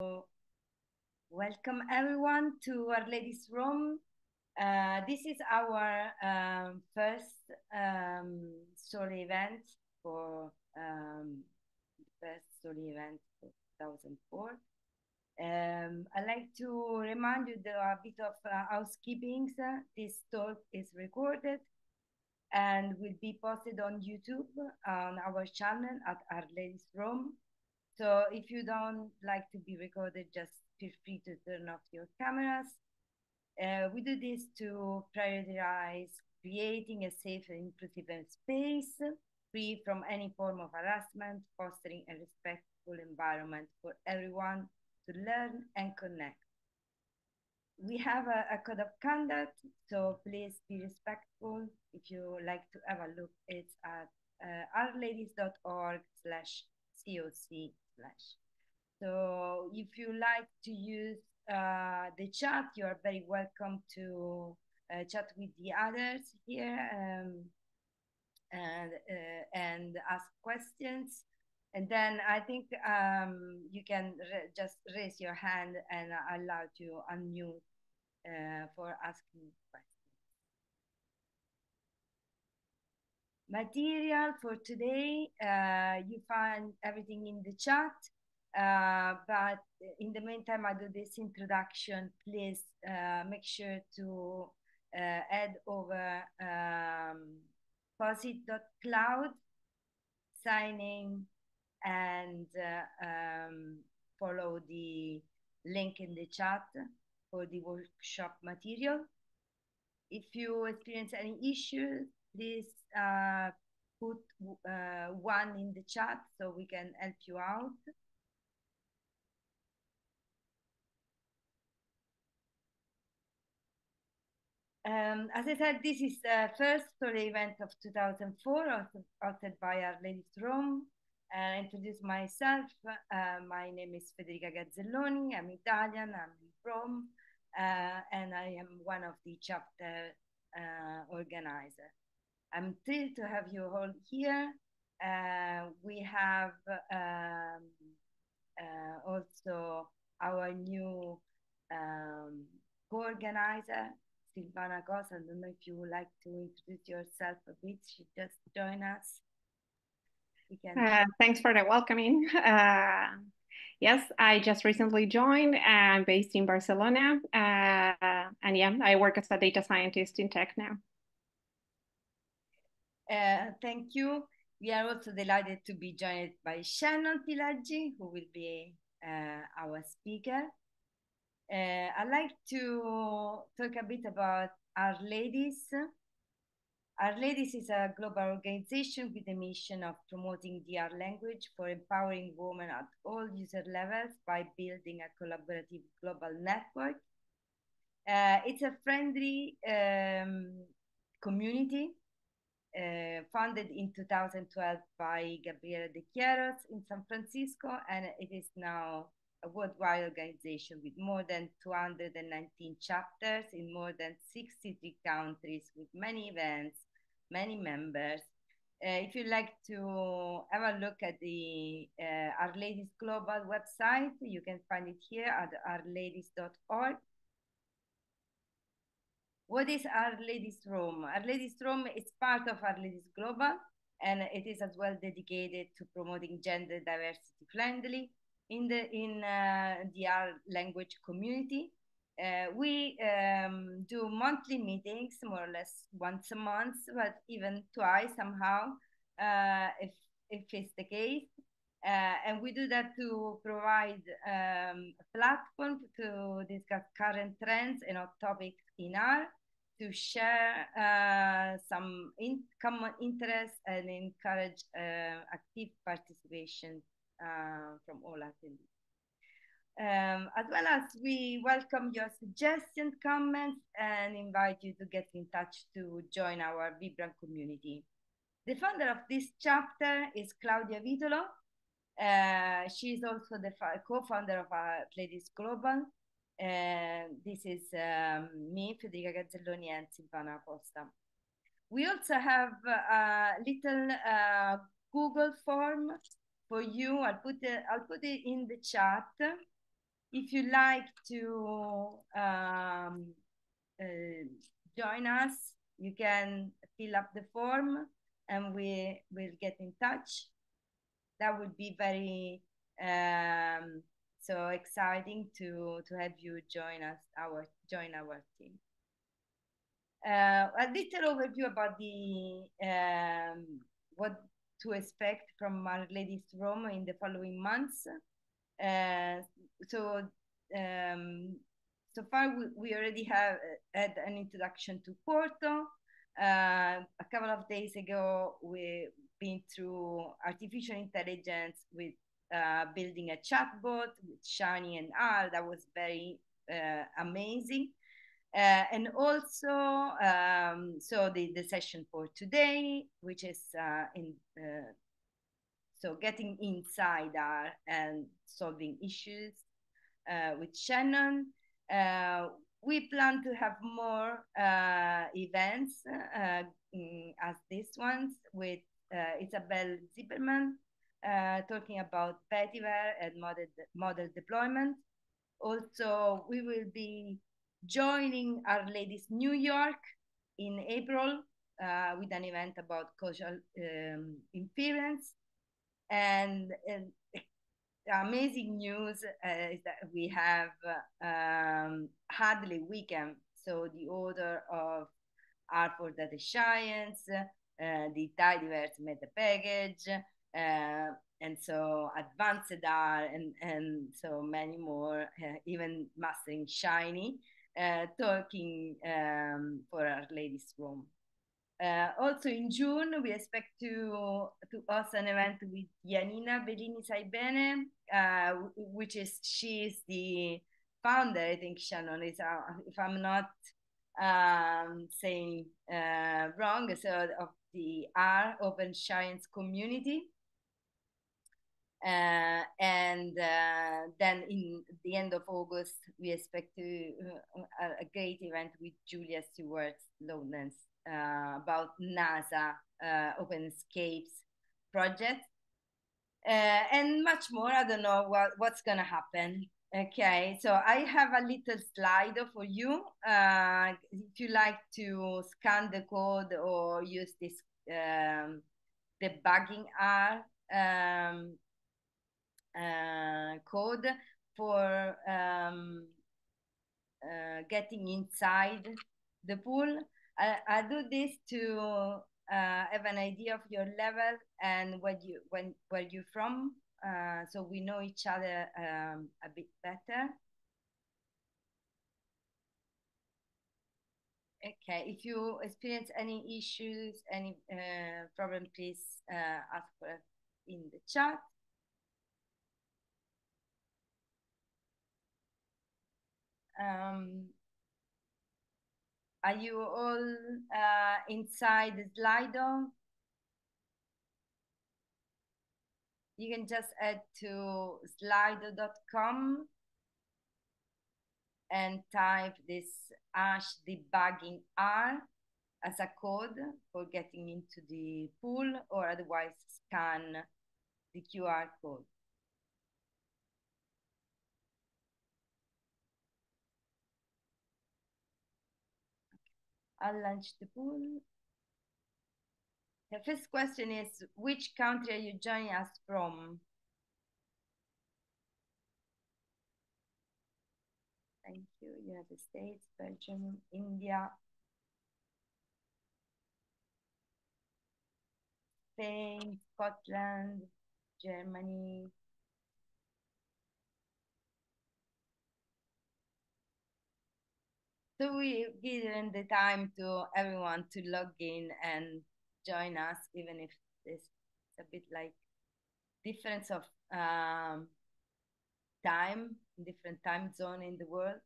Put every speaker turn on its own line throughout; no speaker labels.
Welcome everyone to R-Ladies Rome. Uh, this is our um, first um, story event for um, first story event for 2004. Um, I'd like to remind you that a bit of uh, housekeeping. This talk is recorded and will be posted on YouTube on our channel at Our Ladies Room. So if you don't like to be recorded, just feel free to turn off your cameras. Uh, we do this to prioritize creating a safe and inclusive space free from any form of harassment, fostering a respectful environment for everyone to learn and connect. We have a, a code of conduct, so please be respectful. If you like to have a look, it's at uh, rladies.org slash COC So if you like to use uh, the chat, you are very welcome to uh, chat with the others here um, and, uh, and ask questions. And then I think um, you can just raise your hand and I allow to unmute uh, for asking questions. Material for today, uh, you find everything in the chat. Uh, but in the meantime, I do this introduction. Please uh, make sure to uh, add over um, posit.cloud, sign in, and uh, um, follow the link in the chat for the workshop material. If you experience any issues, please uh, put uh, one in the chat so we can help you out. Um, as I said, this is the first story event of 2004 hosted by R-Ladies Rome. Uh, introduce myself. Uh, my name is Federica Gazzelloni. I'm Italian. I'm from, uh, and I am one of the chapter uh, organizer. I'm thrilled to have you all here. Uh, we have um, uh, also our new um, co-organizer, Silvana Goss. I don't know if you would like to introduce yourself a bit. She just joined us.
Uh, thanks for the welcoming. Uh, yes, I just recently joined. I'm based in Barcelona. Uh, and yeah, I work as a data scientist in tech now.
Uh, thank you. We are also delighted to be joined by Shannon Pileggi, who will be uh, our speaker. Uh, I'd like to talk a bit about R-Ladies. Our Ladies is a global organization with the mission of promoting the R language for empowering women at all user levels by building a collaborative global network. Uh, it's a friendly um, community uh, founded in 2012 by Gabriela de Queiroz in San Francisco, and it is now a worldwide organization with more than 219 chapters in more than 63 countries with many events, many members. Uh, if you'd like to have a look at the uh, R-Ladies Global website, you can find it here at rladies.org. What is R-Ladies Rome? Our Ladies Room is part of R-Ladies Global, and it is as well dedicated to promoting gender diversity friendly in the in uh, the R language community. Uh, we um, do monthly meetings, more or less once a month, but even twice somehow, uh, if if it's the case. Uh, and we do that to provide um, a platform to discuss current trends and hot topics in R, to share uh, some in common interests and encourage uh, active participation uh, from all attendees. Um, as well as we welcome your suggestions, comments, and invite you to get in touch to join our vibrant community. The founder of this chapter is Claudia Vitolo. Uh, she is also the co-founder of our Ladies Global. Uh, this is um, me, Federica Gazzelloni, and Silvana Costa. We also have a little uh, Google form for you. I'll put it, I'll put it in the chat. if you like to um, uh, join us, you can fill up the form and we will get in touch. That would be very um, so exciting to to have you join us our join our team. Uh, a little overview about the um, what to expect from R-Ladies Rome in the following months. Uh, so um, so far we, we already have uh, had an introduction to Quarto. Uh, a couple of days ago, we've been through artificial intelligence with uh, building a chatbot with Shiny and AI. That was very uh, amazing. Uh, and also, um, so the, the session for today, which is uh, in so getting inside R and solving issues with Shannon. Uh, we plan to have more uh, events uh, mm, as these ones with Isabel Zimmerman talking about vetiver and model, model deployment. Also, we will be joining R-Ladies New York in April uh, with an event about causal um, inference. And, and amazing news uh, is that we have um, Hadley Wickham, so the author of R for Data Science, uh, the Tidyverse meta package, uh, and so Advanced R, and, and so many more, uh, even mastering Shiny, talking um, for R-Ladies Rome. Uh, also in June, we expect to to host an event with Yanina Bellini Saibene, uh, which is she is the founder. I think Shannon is, uh, if I'm not um, saying wrong, so of the R Open Science community. Uh, and uh, then in the end of August, we expect to uh, a great event with Julia Stewart Lowndes uh, about NASA uh, OpenScapes project uh, and much more. I don't know what, what's going to happen. Okay, so I have a little slide for you. Uh, if you like to scan the code or use this um, debugging R um, uh, code for um, uh, getting inside the pool, I, I do this to uh, have an idea of your level and where you when where you're from, uh, so we know each other um, a bit better. Okay, if you experience any issues, any uh, problem, please uh, ask for in the chat. Um, are you all uh, inside the Slido? You can just add to slido.com and type this ash debugging R as a code for getting into the pool or otherwise scan the QR code. I'll launch the pool. The first question is, which country are you joining us from? Thank you. United States, Belgium, India, Spain, Scotland, Germany, So we've given the time to everyone to log in and join us, even if it's a bit like difference of um, time, different time zone in the world.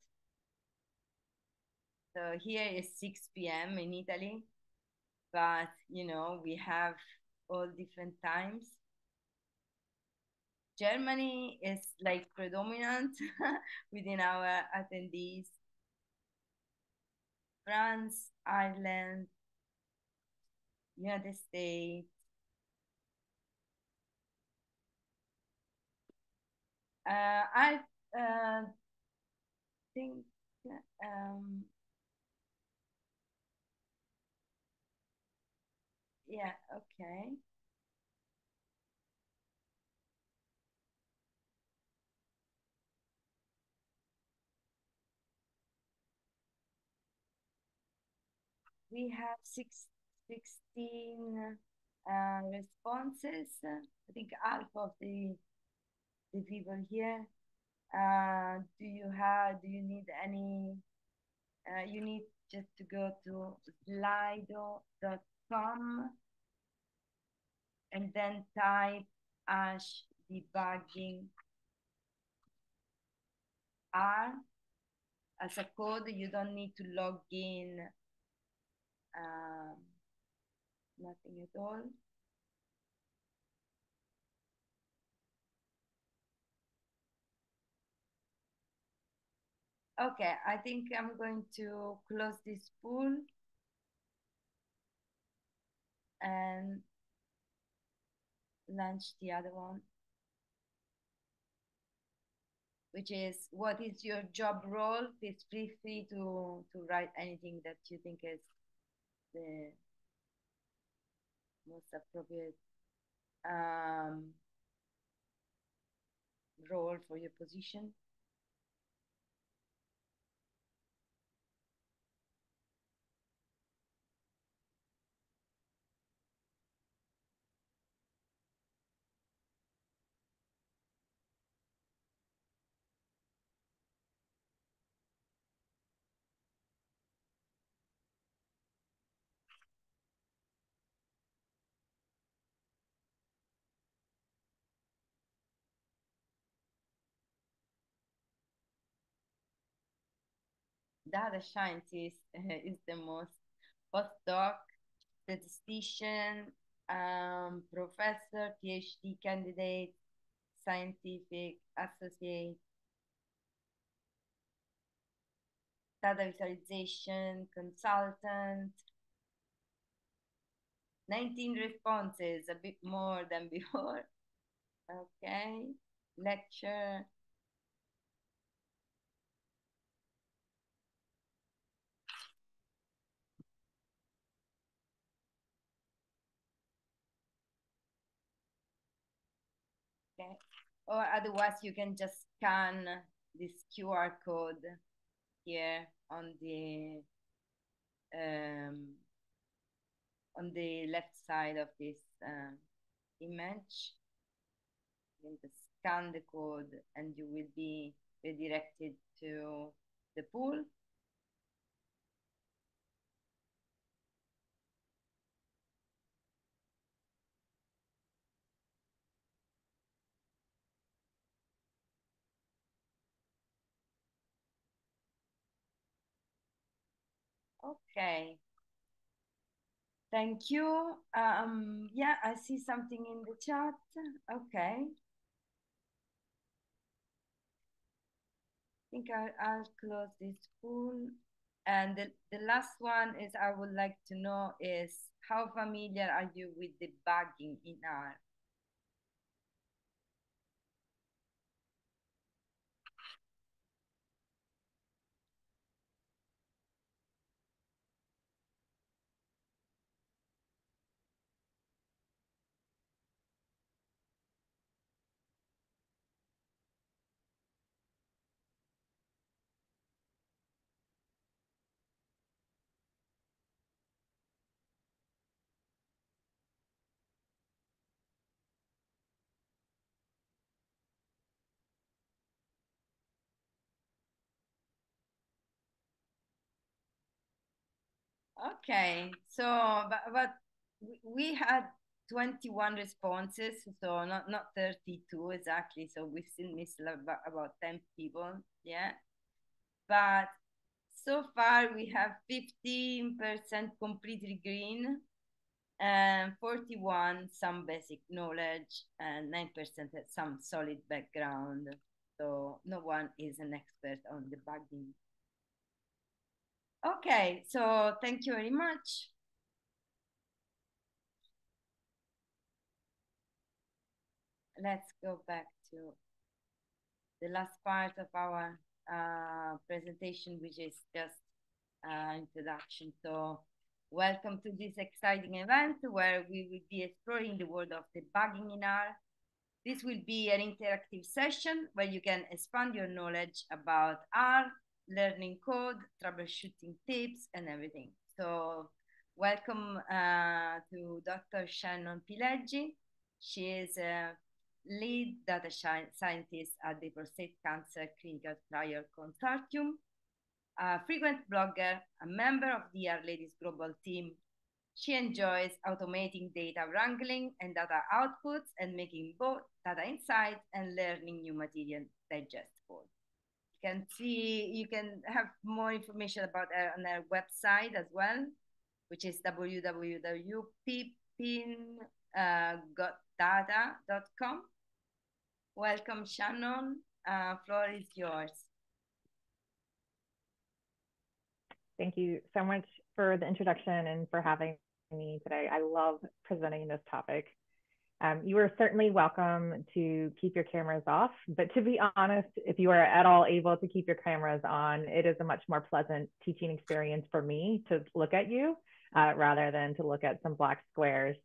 So here is 6 p.m. in Italy, but you know, we have all different times. Germany is like predominant within our attendees France, Ireland, United States. Uh, I uh, think um, yeah, okay. We have six, 16 uh, responses. I think half of the the people here. Uh, do you have? Do you need any? Uh, you need just to go to slido.com and then type ash debugging R as a code. You don't need to log in. Um, nothing at all. Okay, I think I'm going to close this pool and launch the other one, which is what is your job role? Please feel free to, to write anything that you think is the most appropriate um, role for your position. Data scientist is the most postdoc, statistician, um, professor, PhD candidate, scientific associate, data visualization consultant. 19 responses, a bit more than before. Okay, lecture, Okay. Or otherwise you can just scan this QR code here on the um, on the left side of this uh, image. You can scan the code and you will be redirected to the pool. Okay. Thank you. Um, yeah, I see something in the chat. Okay. I think I'll, I'll close this pool. And the, the last one is I would like to know is how familiar are you with debugging in R? Okay, so but, but we had 21 responses, so not not 32 exactly. So we still missed about, about 10 people, yeah. But so far we have 15% completely green, and 41 some basic knowledge, and 9% had some solid background. So no one is an expert on debugging. Okay, so thank you very much. Let's go back to the last part of our uh, presentation, which is just uh, introduction. So welcome to this exciting event where we will be exploring the world of debugging in R. This will be an interactive session where you can expand your knowledge about R, learning code, troubleshooting tips, and everything. So welcome uh, to Dr. Shannon Pileggi. She is a lead data scientist at the Prostate Cancer Clinical Trial Consortium, a frequent blogger, a member of the R-Ladies Global team. She enjoys automating data wrangling and data outputs and making both data insights and learning new material digestible. Can see, you can have more information about her on our website as well, which is www.pipin.data.com. Welcome, Shannon. Uh, floor is yours.
Thank you so much for the introduction and for having me today. I love presenting this topic. Um, you are certainly welcome to keep your cameras off, but to be honest, if you are at all able to keep your cameras on, it is a much more pleasant teaching experience for me to look at you uh, rather than to look at some black squares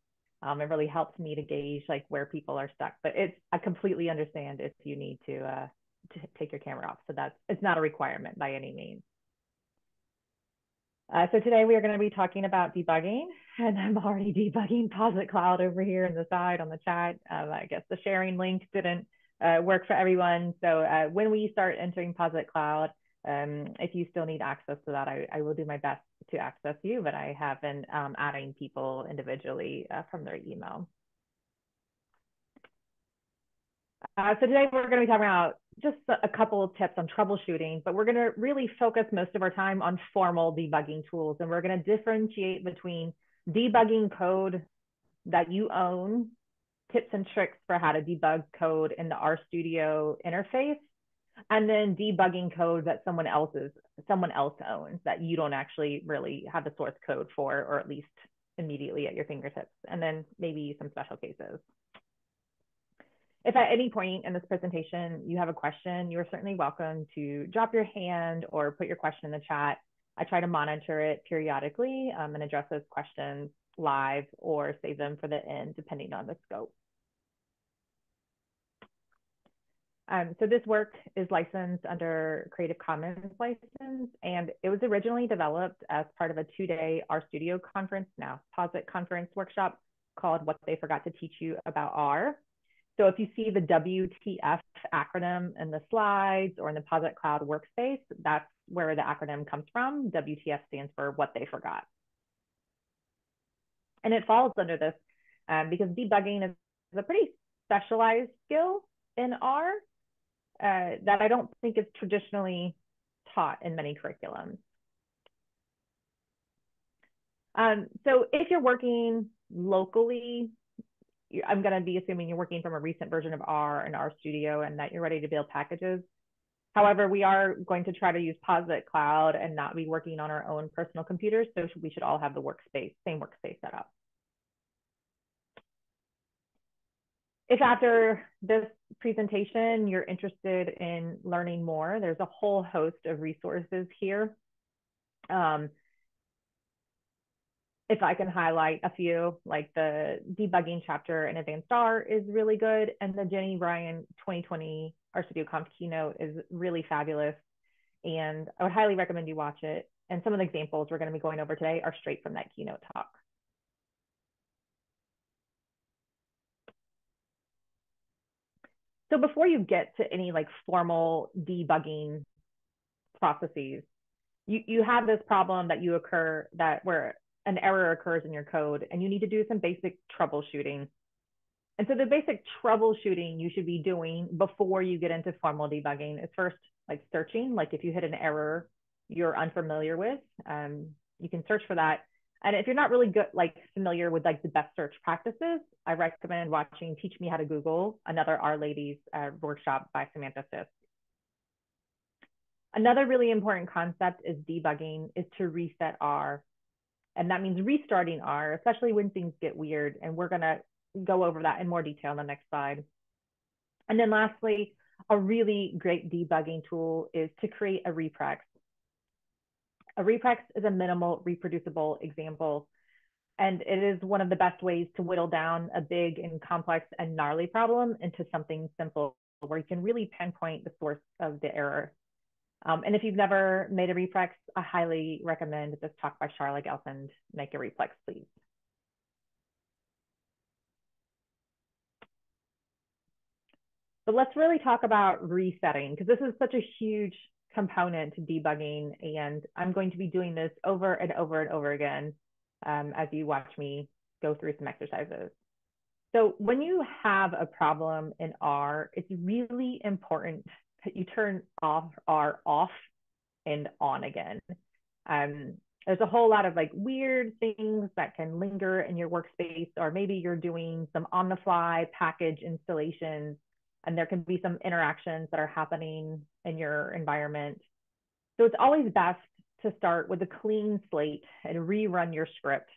um, it really helps me to gauge like where people are stuck. But it's I completely understand if you need to uh, to take your camera off. So that's it's not a requirement by any means. Uh, so today we are going to be talking about debugging, and I'm already debugging Posit Cloud over here in the side on the chat. Um, I guess the sharing link didn't uh, work for everyone. So uh, when we start entering Posit Cloud, um, if you still need access to that, I, I will do my best to access you, but I have been um, adding people individually uh, from their email. Uh, so today we're going to be talking about just a couple of tips on troubleshooting, but we're going to really focus most of our time on formal debugging tools. And we're going to differentiate between debugging code that you own, tips and tricks for how to debug code in the RStudio interface, and then debugging code that someone else's someone else owns that you don't actually really have the source code for or at least immediately at your fingertips and then maybe some special cases if at any point in this presentation you have a question you are certainly welcome to drop your hand or put your question in the chat i try to monitor it periodically um, and address those questions live or save them for the end depending on the scope Um, so this work is licensed under Creative Commons license, and it was originally developed as part of a two-day RStudio conference, now Posit conference workshop called What They Forgot to Teach You About R. So if you see the WTF acronym in the slides or in the Posit Cloud workspace, that's where the acronym comes from. WTF stands for What They Forgot. And it falls under this um, because debugging is a pretty specialized skill in R uh, that I don't think is traditionally taught in many curriculums. Um, so if you're working locally, I'm going to be assuming you're working from a recent version of R and R Studio and that you're ready to build packages. However, we are going to try to use Posit Cloud and not be working on our own personal computers. So we should all have the workspace, same workspace set up. if after this presentation you're interested in learning more, there's a whole host of resources here. Um, if I can highlight a few, like the debugging chapter in Advanced R is really good, and the Jenny Bryan 2020 RStudioConf keynote is really fabulous, and I would highly recommend you watch it. And some of the examples we're going to be going over today are straight from that keynote talk. So before you get to any like formal debugging processes, you, you have this problem that you occur that where an error occurs in your code and you need to do some basic troubleshooting. And so the basic troubleshooting you should be doing before you get into formal debugging is first like searching, like if you hit an error you're unfamiliar with, um, you can search for that and if you're not really good, like familiar with like the best search practices, I recommend watching Teach Me How to Google, another R-Ladies uh, workshop by Samantha Fisk. Another really important concept is debugging is to reset R. And that means restarting R, especially when things get weird. And we're gonna go over that in more detail on the next slide. And then lastly, a really great debugging tool is to create a reprex. A reprex is a minimal reproducible example, and it is one of the best ways to whittle down a big and complex and gnarly problem into something simple where you can really pinpoint the source of the error. Um, and if you've never made a reprex, I highly recommend this talk by Sharla Gelfand, Make a Reprex, please. But let's really talk about resetting because this is such a huge component to debugging. And I'm going to be doing this over and over and over again um, as you watch me go through some exercises. So when you have a problem in R, it's really important you turn off R off and on again. Um, there's a whole lot of like weird things that can linger in your workspace, or maybe you're doing some on the fly package installations and there can be some interactions that are happening in your environment. So it's always best to start with a clean slate and rerun your script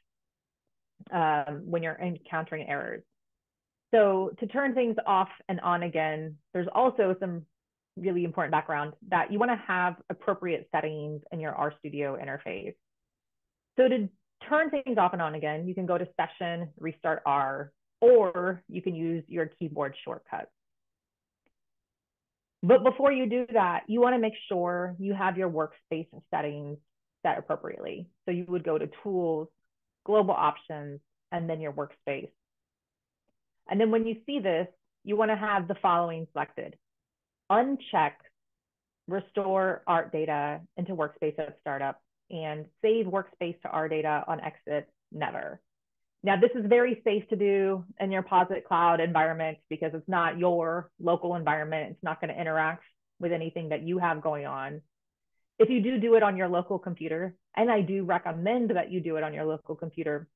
um, when you're encountering errors. So to turn things off and on again, there's also some really important background that you want to have appropriate settings in your RStudio interface. So to turn things off and on again, you can go to session, restart R, or you can use your keyboard shortcuts. But before you do that, you want to make sure you have your workspace settings set appropriately. So you would go to tools, global options, and then your workspace. And then when you see this, you want to have the following selected. Uncheck restore R data into workspace at startup and save workspace to R data on exit never. Now, this is very safe to do in your Posit Cloud environment because it's not your local environment. It's not going to interact with anything that you have going on. If you do do it on your local computer, and I do recommend that you do it on your local computer,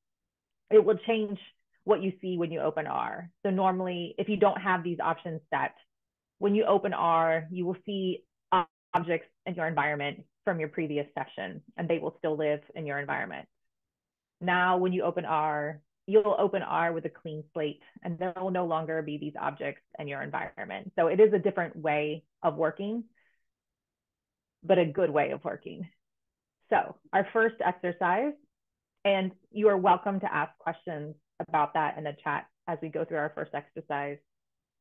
it will change what you see when you open R. So normally, if you don't have these options set, when you open R, you will see objects in your environment from your previous session, and they will still live in your environment. Now, when you open R, you'll open R with a clean slate and there will no longer be these objects in your environment. So it is a different way of working, but a good way of working. So our first exercise, and you are welcome to ask questions about that in the chat as we go through our first exercise.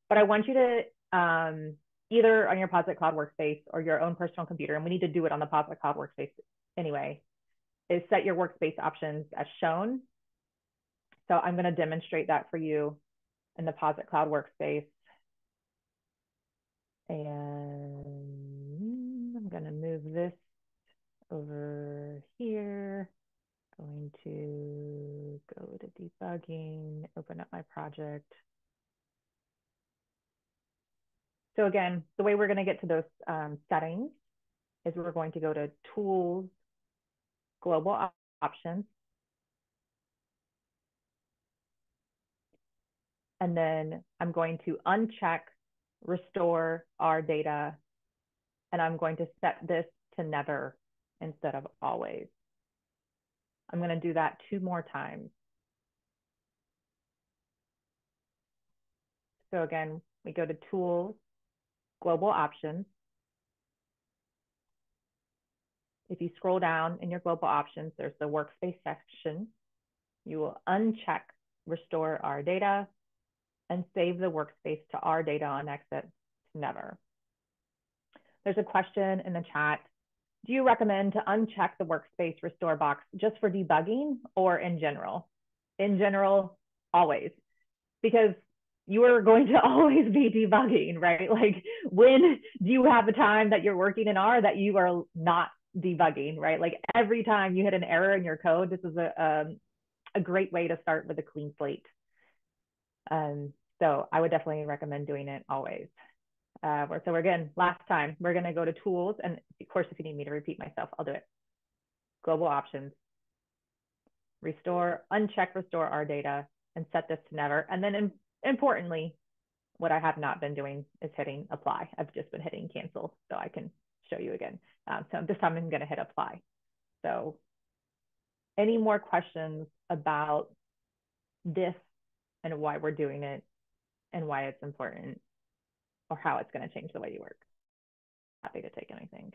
But I want you to um, either on your Posit Cloud workspace or your own personal computer, and we need to do it on the Posit Cloud workspace anyway, is set your workspace options as shown. So I'm going to demonstrate that for you in the Posit Cloud workspace. And I'm going to move this over here. Going to go to debugging, open up my project. So again, the way we're going to get to those um, settings is we're going to go to Tools, global op options. And then I'm going to uncheck restore R data. And I'm going to set this to never instead of always. I'm going to do that two more times. So again, we go to tools, global options, If you scroll down in your global options, there's the workspace section. You will uncheck restore R data and save the workspace to R data on exit to never. There's a question in the chat. Do you recommend to uncheck the workspace restore box just for debugging or in general? In general, always, because you are going to always be debugging, right? Like when do you have a time that you're working in R that you are not debugging, right? Like every time you hit an error in your code, this is a, um, a great way to start with a clean slate. Um, so I would definitely recommend doing it always. Uh, so again, last time, we're gonna go to tools, and of course, if you need me to repeat myself, I'll do it. Global options, restore, uncheck restore R data, and set this to never. And then importantly, what I have not been doing is hitting apply. I've just been hitting cancel so I can show you again. Um, so this time I'm going to hit apply. So any more questions about this and why we're doing it and why it's important? or how it's going to change the way you work. Happy to take anything.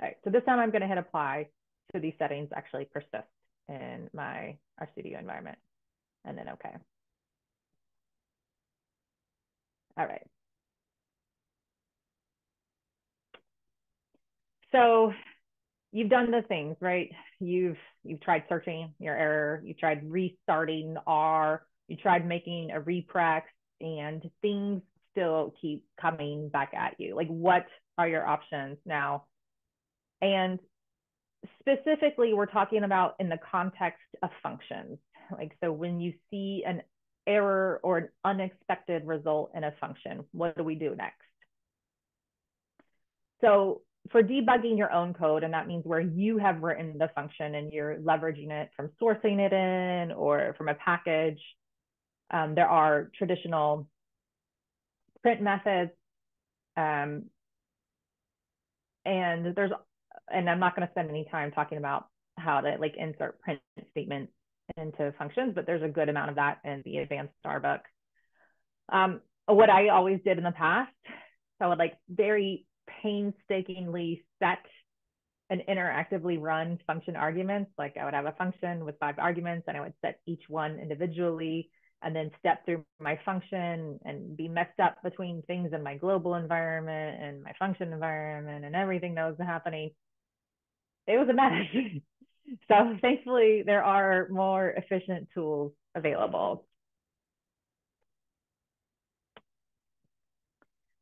All right, so this time I'm going to hit apply so these settings actually persist in my RStudio environment and then okay. All right. So you've done the things, right? You've you've tried searching your error, you tried restarting R, you tried making a reprex, and things still keep coming back at you. Like what are your options now? And specifically, we're talking about in the context of functions. Like, so when you see an error or an unexpected result in a function, what do we do next? So for debugging your own code, and that means where you have written the function and you're leveraging it from sourcing it in or from a package, um, there are traditional print methods. Um, and there's and I'm not going to spend any time talking about how to like insert print statements into functions, but there's a good amount of that in the advanced R book. Um, what I always did in the past, I would like very painstakingly set and interactively run function arguments. Like I would have a function with five arguments and I would set each one individually and then step through my function and be messed up between things in my global environment and my function environment and everything that was happening it was a mess. so thankfully, there are more efficient tools available.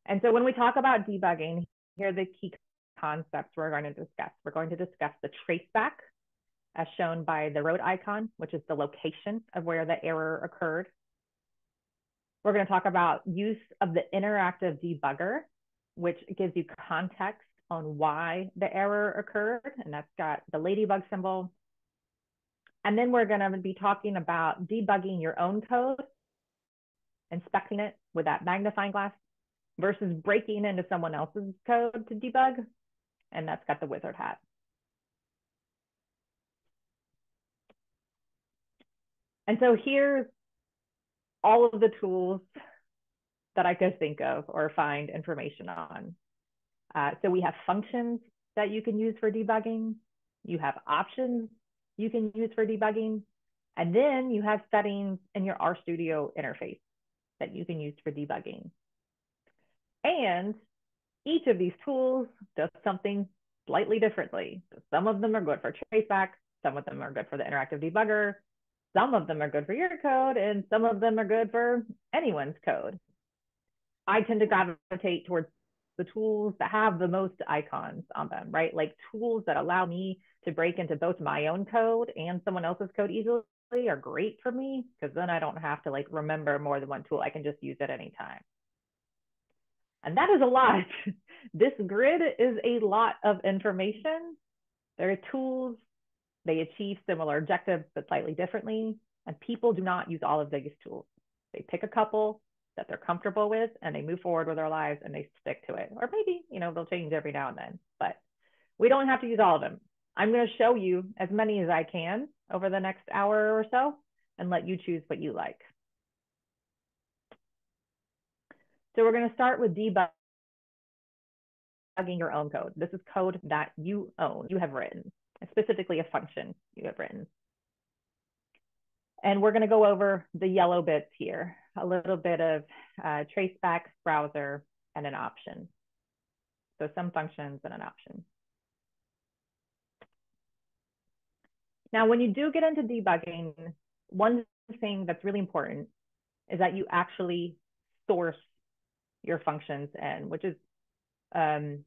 And so when we talk about debugging, here are the key concepts we're going to discuss. We're going to discuss the traceback as shown by the road icon, which is the location of where the error occurred. We're going to talk about use of the interactive debugger, which gives you context on why the error occurred, and that's got the ladybug symbol. And then we're going to be talking about debugging your own code, inspecting it with that magnifying glass versus breaking into someone else's code to debug, and that's got the wizard hat. And so here's all of the tools that I could think of or find information on. Uh, so we have functions that you can use for debugging. You have options you can use for debugging. And then you have settings in your RStudio interface that you can use for debugging. And each of these tools does something slightly differently. Some of them are good for traceback, some of them are good for the interactive debugger, some of them are good for your code, and some of them are good for anyone's code. I tend to gravitate towards the tools that have the most icons on them, right? Like tools that allow me to break into both my own code and someone else's code easily are great for me because then I don't have to like remember more than one tool. I can just use it anytime. And that is a lot. this grid is a lot of information. There are tools, they achieve similar objectives, but slightly differently. And people do not use all of these tools. They pick a couple, that they're comfortable with and they move forward with their lives and they stick to it. Or maybe, you know, they'll change every now and then, but we don't have to use all of them. I'm going to show you as many as I can over the next hour or so and let you choose what you like. So we're going to start with debugging your own code. This is code that you own, you have written, specifically a function you have written. And we're going to go over the yellow bits here a little bit of uh, traceback browser and an option. So some functions and an option. Now, when you do get into debugging, one thing that's really important is that you actually source your functions in, which is um,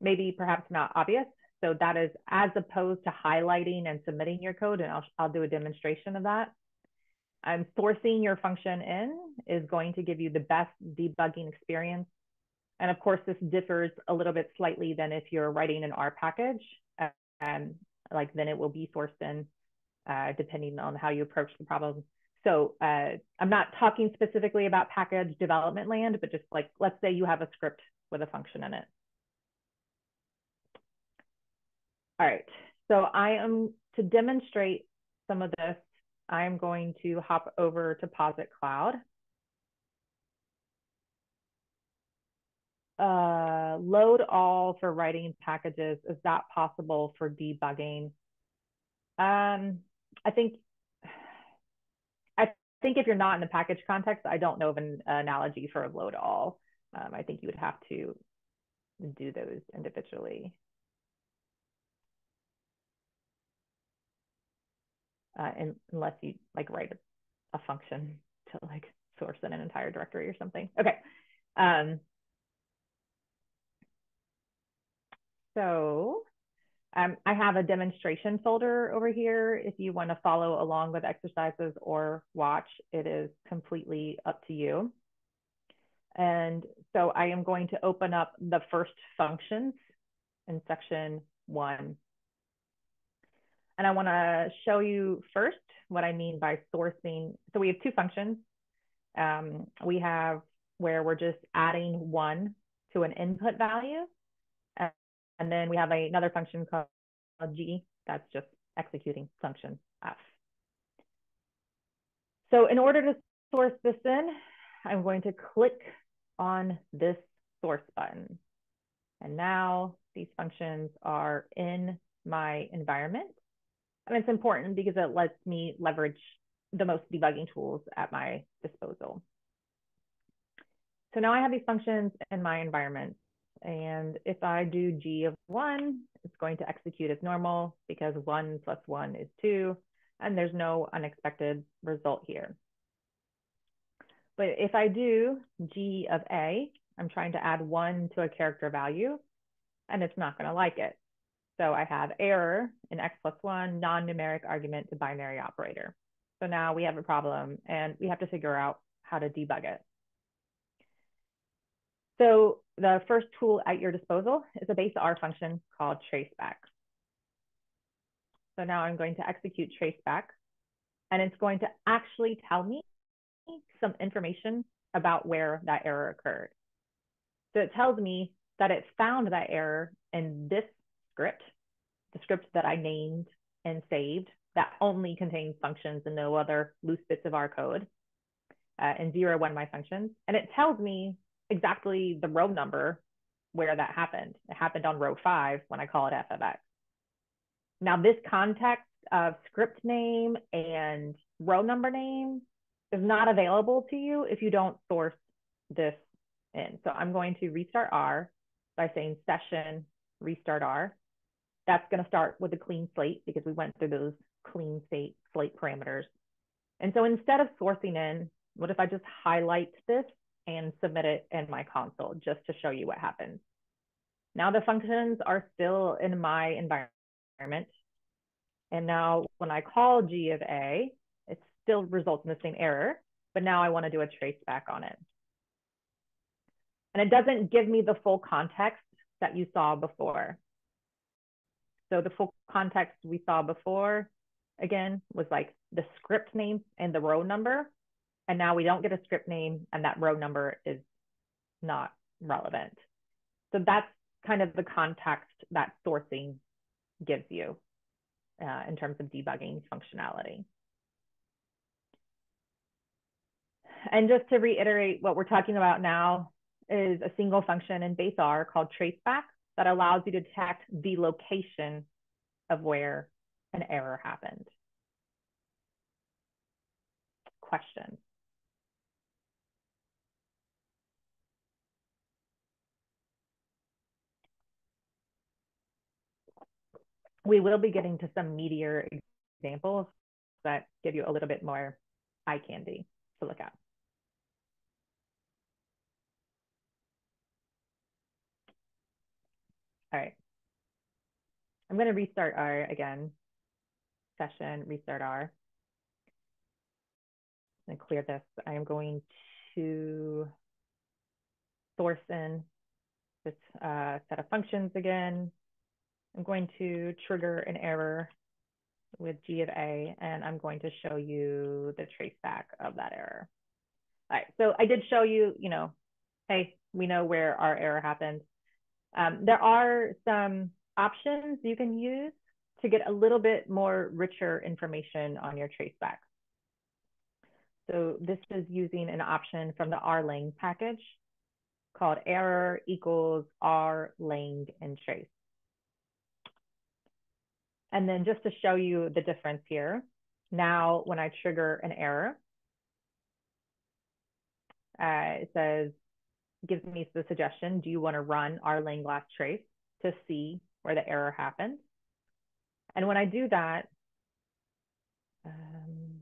maybe perhaps not obvious. So that is as opposed to highlighting and submitting your code, and I'll, I'll do a demonstration of that sourcing your function in is going to give you the best debugging experience. And of course, this differs a little bit slightly than if you're writing an R package. And like then it will be sourced in uh, depending on how you approach the problem. So uh, I'm not talking specifically about package development land, but just like, let's say you have a script with a function in it. All right, so I am, to demonstrate some of this, I'm going to hop over to Posit Cloud. Uh, load all for writing packages. Is that possible for debugging? Um, I think I think if you're not in the package context, I don't know of an analogy for a load all. Um, I think you would have to do those individually. Uh, unless you like write a, a, function to like source in an entire directory or something. Okay. Um, so um, I have a demonstration folder over here. If you want to follow along with exercises or watch, it is completely up to you. And so I am going to open up the first functions in section one. And I want to show you first what I mean by sourcing. So we have two functions. Um, we have where we're just adding one to an input value. And then we have another function called G that's just executing function F. So in order to source this in, I'm going to click on this source button. And now these functions are in my environment. And it's important because it lets me leverage the most debugging tools at my disposal. So now I have these functions in my environment. And if I do G of one, it's going to execute as normal because one plus one is two, and there's no unexpected result here. But if I do G of A, I'm trying to add one to a character value and it's not gonna like it. So I have error in X plus one, non-numeric argument to binary operator. So now we have a problem and we have to figure out how to debug it. So the first tool at your disposal is a base R function called traceback. So now I'm going to execute traceback and it's going to actually tell me some information about where that error occurred. So it tells me that it found that error in this script, the script that I named and saved that only contains functions and no other loose bits of our code, uh, and zero one my functions. And it tells me exactly the row number where that happened. It happened on row five when I call it f of x. Now this context of script name and row number name is not available to you if you don't source this in. So I'm going to restart R by saying session restart R. That's going to start with a clean slate because we went through those clean state slate parameters. And so instead of sourcing in, what if I just highlight this and submit it in my console just to show you what happens. Now the functions are still in my environment. And now when I call G of A, it still results in the same error, but now I want to do a trace back on it. And it doesn't give me the full context that you saw before. So the full context we saw before, again, was like the script name and the row number. And now we don't get a script name and that row number is not relevant. So that's kind of the context that sourcing gives you uh, in terms of debugging functionality. And just to reiterate, what we're talking about now is a single function in base R called traceback that allows you to detect the location of where an error happened. Questions? We will be getting to some meatier examples that give you a little bit more eye candy to look at. All right. I'm going to restart R again. Session, restart R. And clear this. I am going to source in this uh, set of functions again. I'm going to trigger an error with G of A, and I'm going to show you the traceback of that error. All right, so I did show you, you know, hey, we know where our error happened. Um, there are some options you can use to get a little bit more richer information on your traceback. So this is using an option from the rlang package called error equals rlang entrace. And then just to show you the difference here, now when I trigger an error, uh, it says, gives me the suggestion, do you want to run rlang last trace to see where the error happened? And when I do that, um,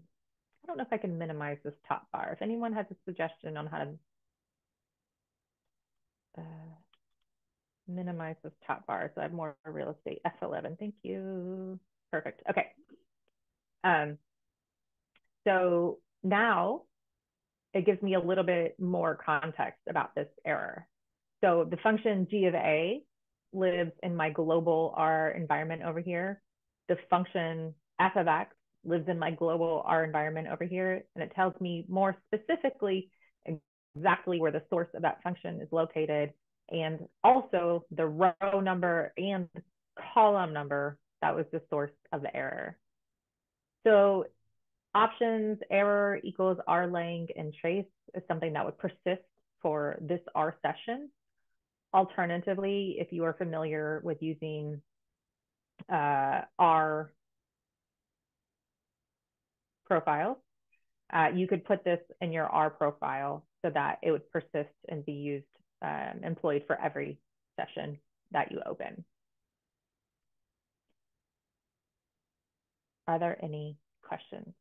I don't know if I can minimize this top bar. If anyone has a suggestion on how to uh, minimize this top bar so I have more real estate. F11, thank you. Perfect, okay. Um, so now it gives me a little bit more context about this error. So the function g of a lives in my global R environment over here. The function f of x lives in my global R environment over here. And it tells me more specifically exactly where the source of that function is located and also the row number and column number that was the source of the error. So options error equals rlang entrace is something that would persist for this R session. Alternatively, if you are familiar with using uh, R profiles, uh, you could put this in your R profile so that it would persist and be used, um, employed for every session that you open. Are there any questions?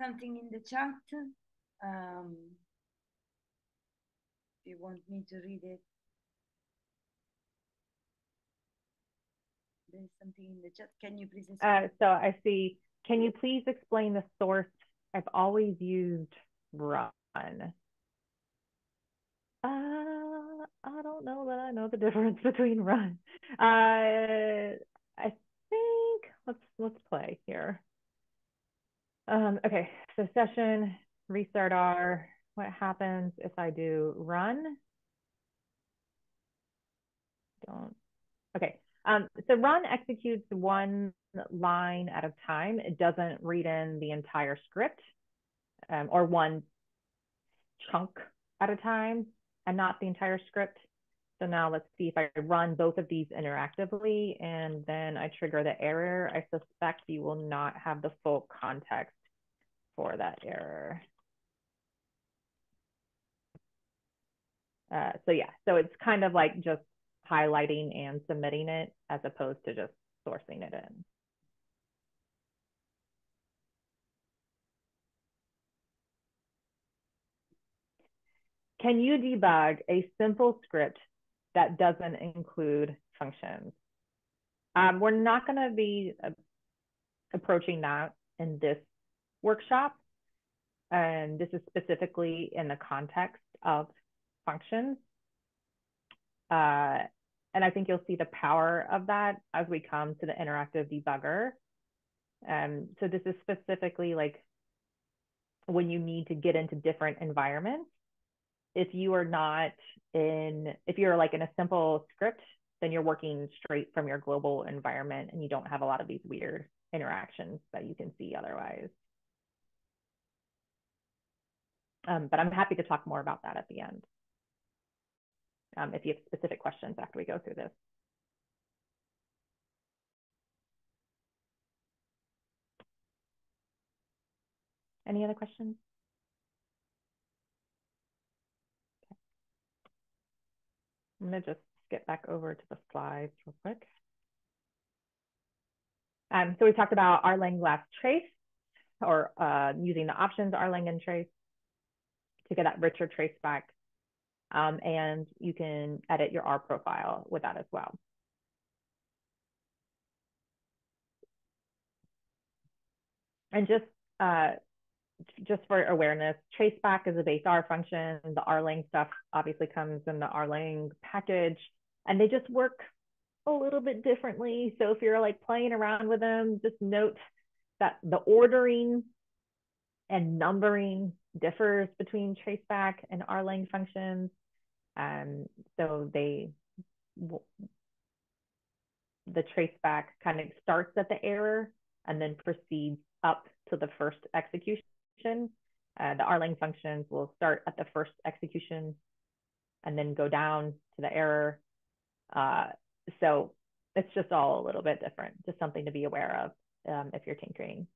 Something in the chat. Um, if you want me to read it. There's something in the chat. Can you please?
Uh, so I see. Can you please explain the source? I've always used run. Uh, I don't know that I know the difference between run. Uh, I think let's let's play here. Um, okay, so session restart R. What happens if I do run? Don't. Okay, um, so run executes one line at a time. It doesn't read in the entire script um, or one chunk at a time and not the entire script. So now let's see if I run both of these interactively and then I trigger the error. I suspect you will not have the full context for that error. Uh, so yeah, so it's kind of like just highlighting and submitting it as opposed to just sourcing it in. Can you debug a simple script that doesn't include functions? Um, we're not going to be uh, approaching that in this workshop. And this is specifically in the context of functions. Uh, and I think you'll see the power of that as we come to the interactive debugger. Um, so this is specifically like when you need to get into different environments. If you are not in, if you're like in a simple script, then you're working straight from your global environment and you don't have a lot of these weird interactions that you can see otherwise. Um, but I'm happy to talk more about that at the end um, if you have specific questions after we go through this. Any other questions? I'm going to just skip back over to the slides real quick. Um, so we talked about rlang last trace or uh, using the options rlang entrace to get that richer trace back um, and you can edit your R profile with that as well. And just uh, just for awareness, traceback is a base R function. The rlang stuff obviously comes in the rlang package, and they just work a little bit differently. So if you're like playing around with them, just note that the ordering and numbering differs between traceback and rlang functions. Um, so they, the traceback kind of starts at the error and then proceeds up to the first execution. Uh, the rlang functions will start at the first execution and then go down to the error. Uh, so it's just all a little bit different, just something to be aware of um, if you're tinkering.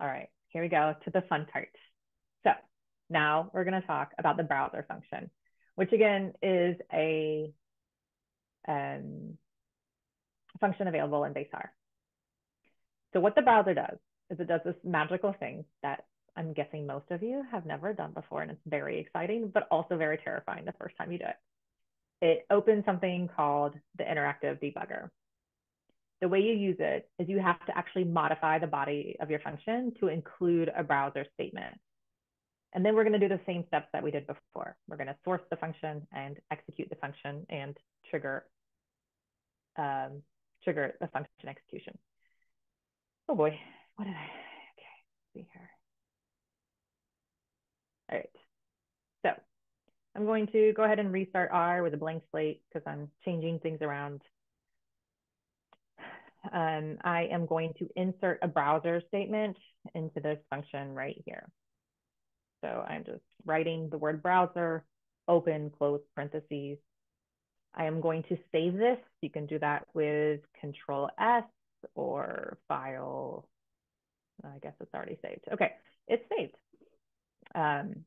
All right, here we go to the fun part. So now we're going to talk about the browser function, which again is a um, function available in base R. So what the browser does is it does this magical thing that I'm guessing most of you have never done before, and it's very exciting, but also very terrifying the first time you do it. It opens something called the interactive debugger the way you use it is you have to actually modify the body of your function to include a browser statement. And then we're going to do the same steps that we did before. We're going to source the function and execute the function and trigger um, trigger the function execution. Oh boy, what did I? Okay, see here. All right. So I'm going to go ahead and restart R with a blank slate because I'm changing things around um, I am going to insert a browser statement into this function right here. So I'm just writing the word browser, open, close parentheses. I am going to save this. You can do that with control S or file. I guess it's already saved. Okay, it's saved. Um,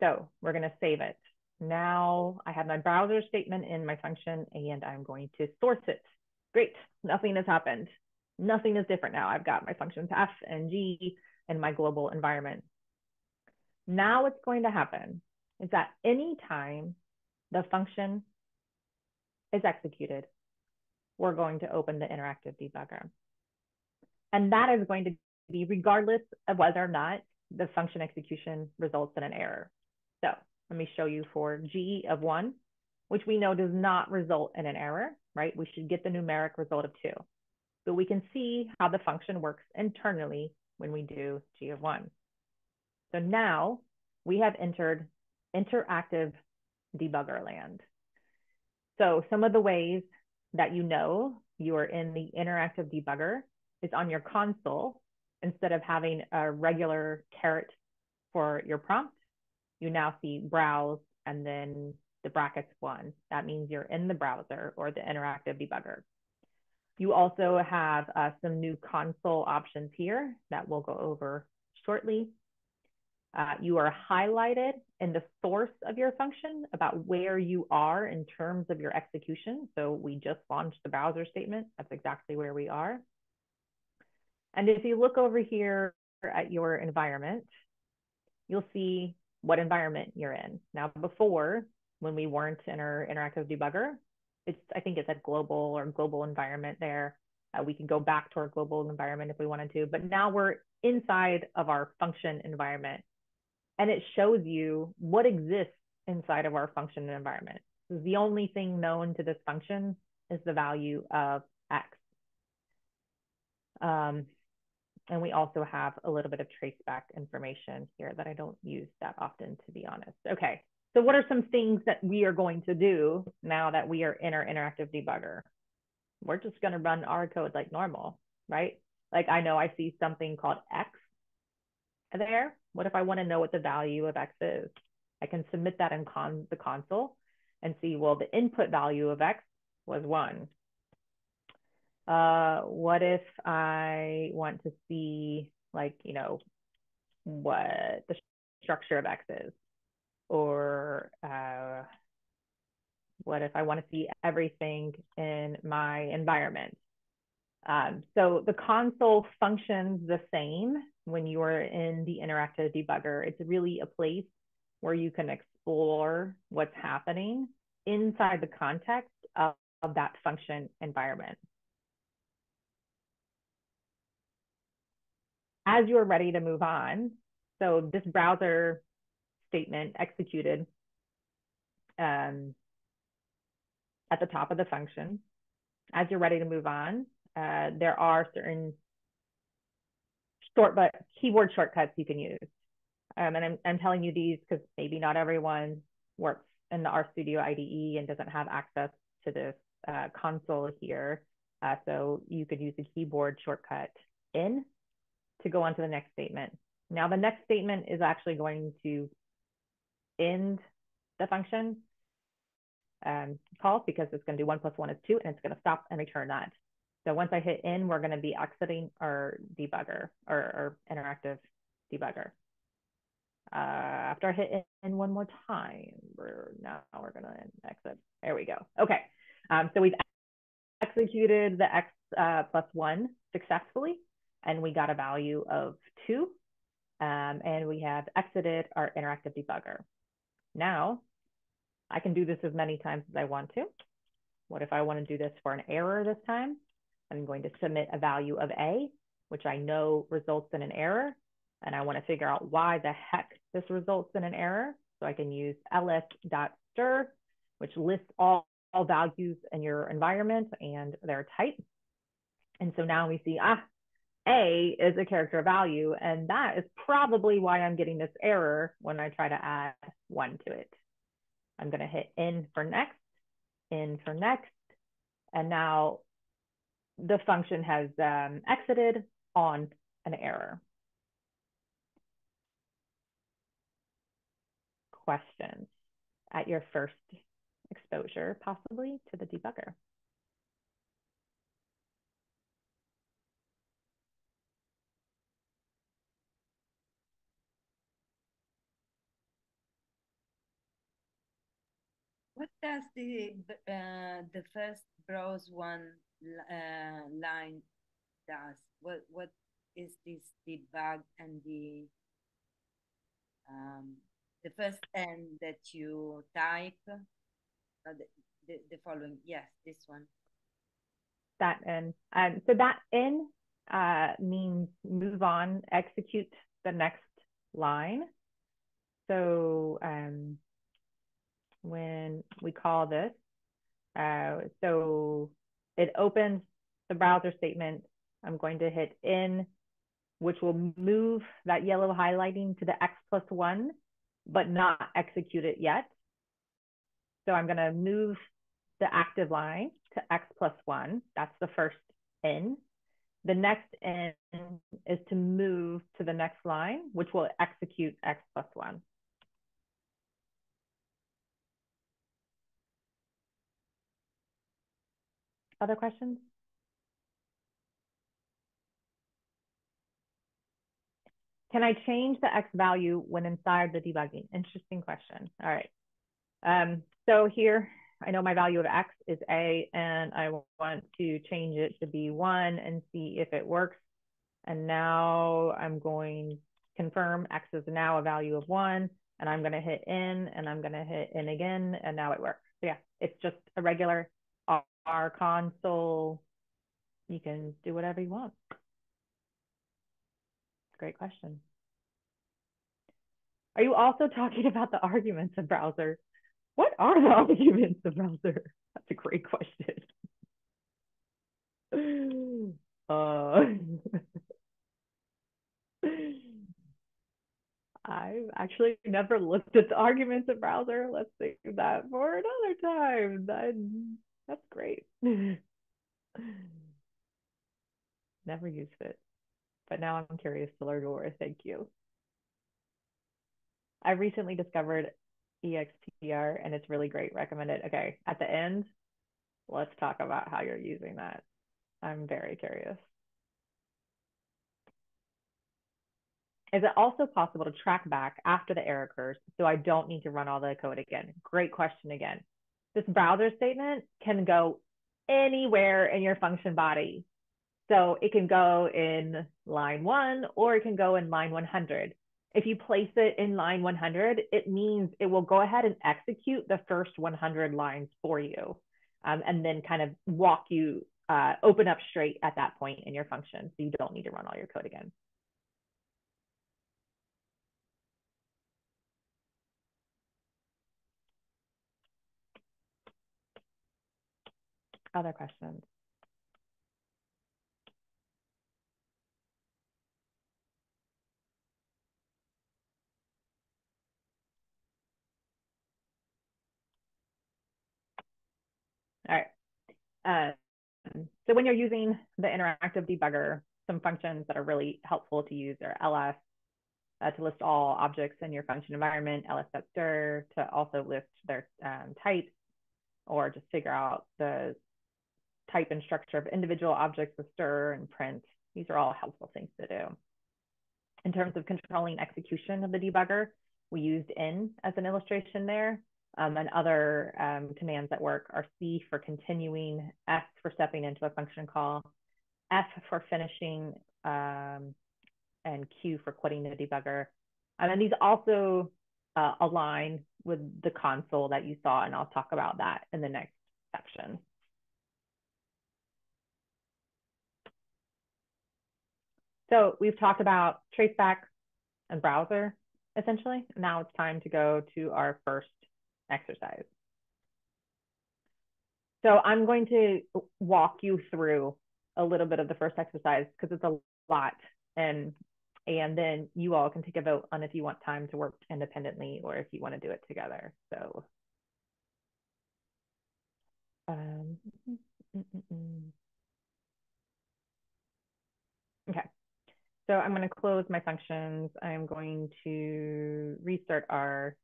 so we're going to save it. Now I have my browser statement in my function and I'm going to source it great, nothing has happened. Nothing is different now. I've got my functions F and G and my global environment. Now what's going to happen is that anytime the function is executed, we're going to open the interactive debugger. And that is going to be regardless of whether or not the function execution results in an error. So let me show you for G of one, which we know does not result in an error right? We should get the numeric result of two. But we can see how the function works internally when we do G of one. So now we have entered interactive debugger land. So some of the ways that you know you are in the interactive debugger is on your console. Instead of having a regular caret for your prompt, you now see browse and then the brackets one. That means you're in the browser or the interactive debugger. You also have uh, some new console options here that we'll go over shortly. Uh, you are highlighted in the source of your function about where you are in terms of your execution. So we just launched the browser statement. That's exactly where we are. And if you look over here at your environment, you'll see what environment you're in. Now, before, when we weren't in our interactive debugger. It's I think it's a global or global environment there. Uh, we can go back to our global environment if we wanted to, but now we're inside of our function environment and it shows you what exists inside of our function environment. The only thing known to this function is the value of x. Um, and we also have a little bit of traceback information here that I don't use that often, to be honest. Okay, so what are some things that we are going to do now that we are in our interactive debugger? We're just going to run our code like normal, right? Like I know I see something called X there. What if I want to know what the value of X is? I can submit that in con the console and see, well, the input value of X was one. Uh, what if I want to see like, you know, what the structure of X is? or uh, what if I want to see everything in my environment? Um, so the console functions the same when you are in the interactive debugger. It's really a place where you can explore what's happening inside the context of, of that function environment. As you're ready to move on, so this browser statement executed um, at the top of the function. As you're ready to move on, uh, there are certain short but keyboard shortcuts you can use. Um, and I'm, I'm telling you these because maybe not everyone works in the RStudio IDE and doesn't have access to this uh, console here. Uh, so you could use the keyboard shortcut n to go on to the next statement. Now the next statement is actually going to end the function um, call because it's going to do one plus one is two and it's going to stop and return that. So once I hit n, we're going to be exiting our debugger or, interactive debugger. Uh, after I hit n one more time, we're now we're going to exit. There we go. Okay. Um, so we've executed the x uh, plus one successfully, and we got a value of two. Um, and we have exited our interactive debugger. Now, I can do this as many times as I want to. What if I want to do this for an error this time? I'm going to submit a value of A, which I know results in an error. And I want to figure out why the heck this results in an error. So I can use ls.str, which lists all, all values in your environment and their type. And so now we see, ah, A is a character value. And that is probably why I'm getting this error when I try to add one to it. I'm going to hit in for next, in for next. And now the function has um, exited on an error. Questions at your first exposure, possibly to the debugger.
What does the uh, the first browse one uh, line does? What what is this debug and the um, the first n that you type? Uh, the, the, the following, yes, this one.
That n. Um, so that n uh, means move on, execute the next line. So um, when we call this, uh, so it opens the browser statement. I'm going to hit n, which will move that yellow highlighting to the X plus one, but not execute it yet. So I'm going to move the active line to X plus one. That's the first n. The next n is to move to the next line, which will execute X plus one. Other questions? Can I change the X value when inside the debugging? Interesting question. All right. Um, so here, I know my value of X is A, and I want to change it to be one and see if it works. And now I'm going to confirm X is now a value of one, and I'm going to hit n, and I'm going to hit n again, and now it works. So yeah, it's just a regular R console. You can do whatever you want. Great question. Are you also talking about the arguments of browser? What are the arguments of browser? That's a great question. uh, I've actually never looked at the arguments of browser. Let's save that for another time. That, that's great. never used it but now I'm curious to learn more. Thank you. I recently discovered EXPR and it's really great. Recommend it. Okay, at the end, let's talk about how you're using that. I'm very curious. Is it also possible to track back after the error occurs so I don't need to run all the code again? Great question again. This browser statement can go anywhere in your function body. So it can go in line one or it can go in line 100. If you place it in line 100, it means it will go ahead and execute the first 100 lines for you um, and then kind of walk you, uh, open up straight at that point in your function. So you don't need to run all your code again. Other questions? All right. Uh. so when you're using the interactive debugger, some functions that are really helpful to use are ls uh, to list all objects in your function environment, ls.str to also list their um, types or just figure out the type and structure of individual objects with str and print. These are all helpful things to do. In terms of controlling execution of the debugger, we used n as an illustration there. Um, and other um, commands that work are C for continuing, F for stepping into a function call, F for finishing, um, and Q for quitting the debugger. And then these also uh, align with the console that you saw, and I'll talk about that in the next section. So we've talked about traceback and browser, essentially. Now it's time to go to our first exercise. So I'm going to walk you through a little bit of the first exercise because it's a lot. And, and then you all can take a vote on if you want time to work independently or if you want to do it together. So um, mm, mm, mm, okay. So I'm going to close my functions. I'm going to restart R.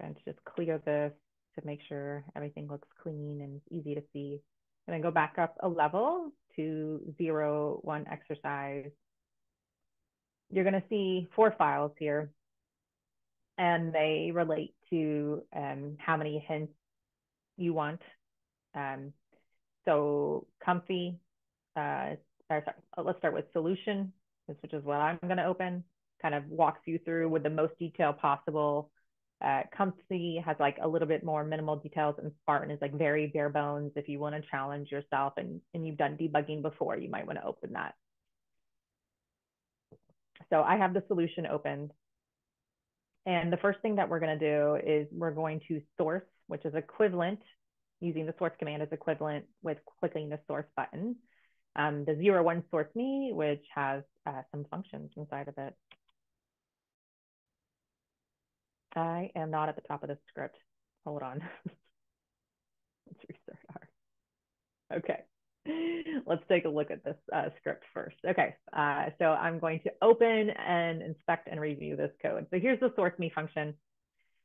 Going to just clear this to make sure everything looks clean and easy to see. And then go back up a level to zero, one exercise. You're going to see four files here, and they relate to um, how many hints you want. Um, so comfy, uh, or sorry, let's start with solution which is what I'm going to open, kind of walks you through with the most detail possible. Uh, Comfy has like a little bit more minimal details, and Spartan is like very bare bones. If you want to challenge yourself and, and you've done debugging before, you might want to open that. So I have the solution opened. And the first thing that we're going to do is we're going to source, which is equivalent, using the source command is equivalent with clicking the source button um, the zero one source me, which has uh, some functions inside of it. I am not at the top of the script. Hold on. Let's restart R. Okay. Let's take a look at this uh, script first. Okay, uh, so I'm going to open and inspect and review this code. So here's the source me function.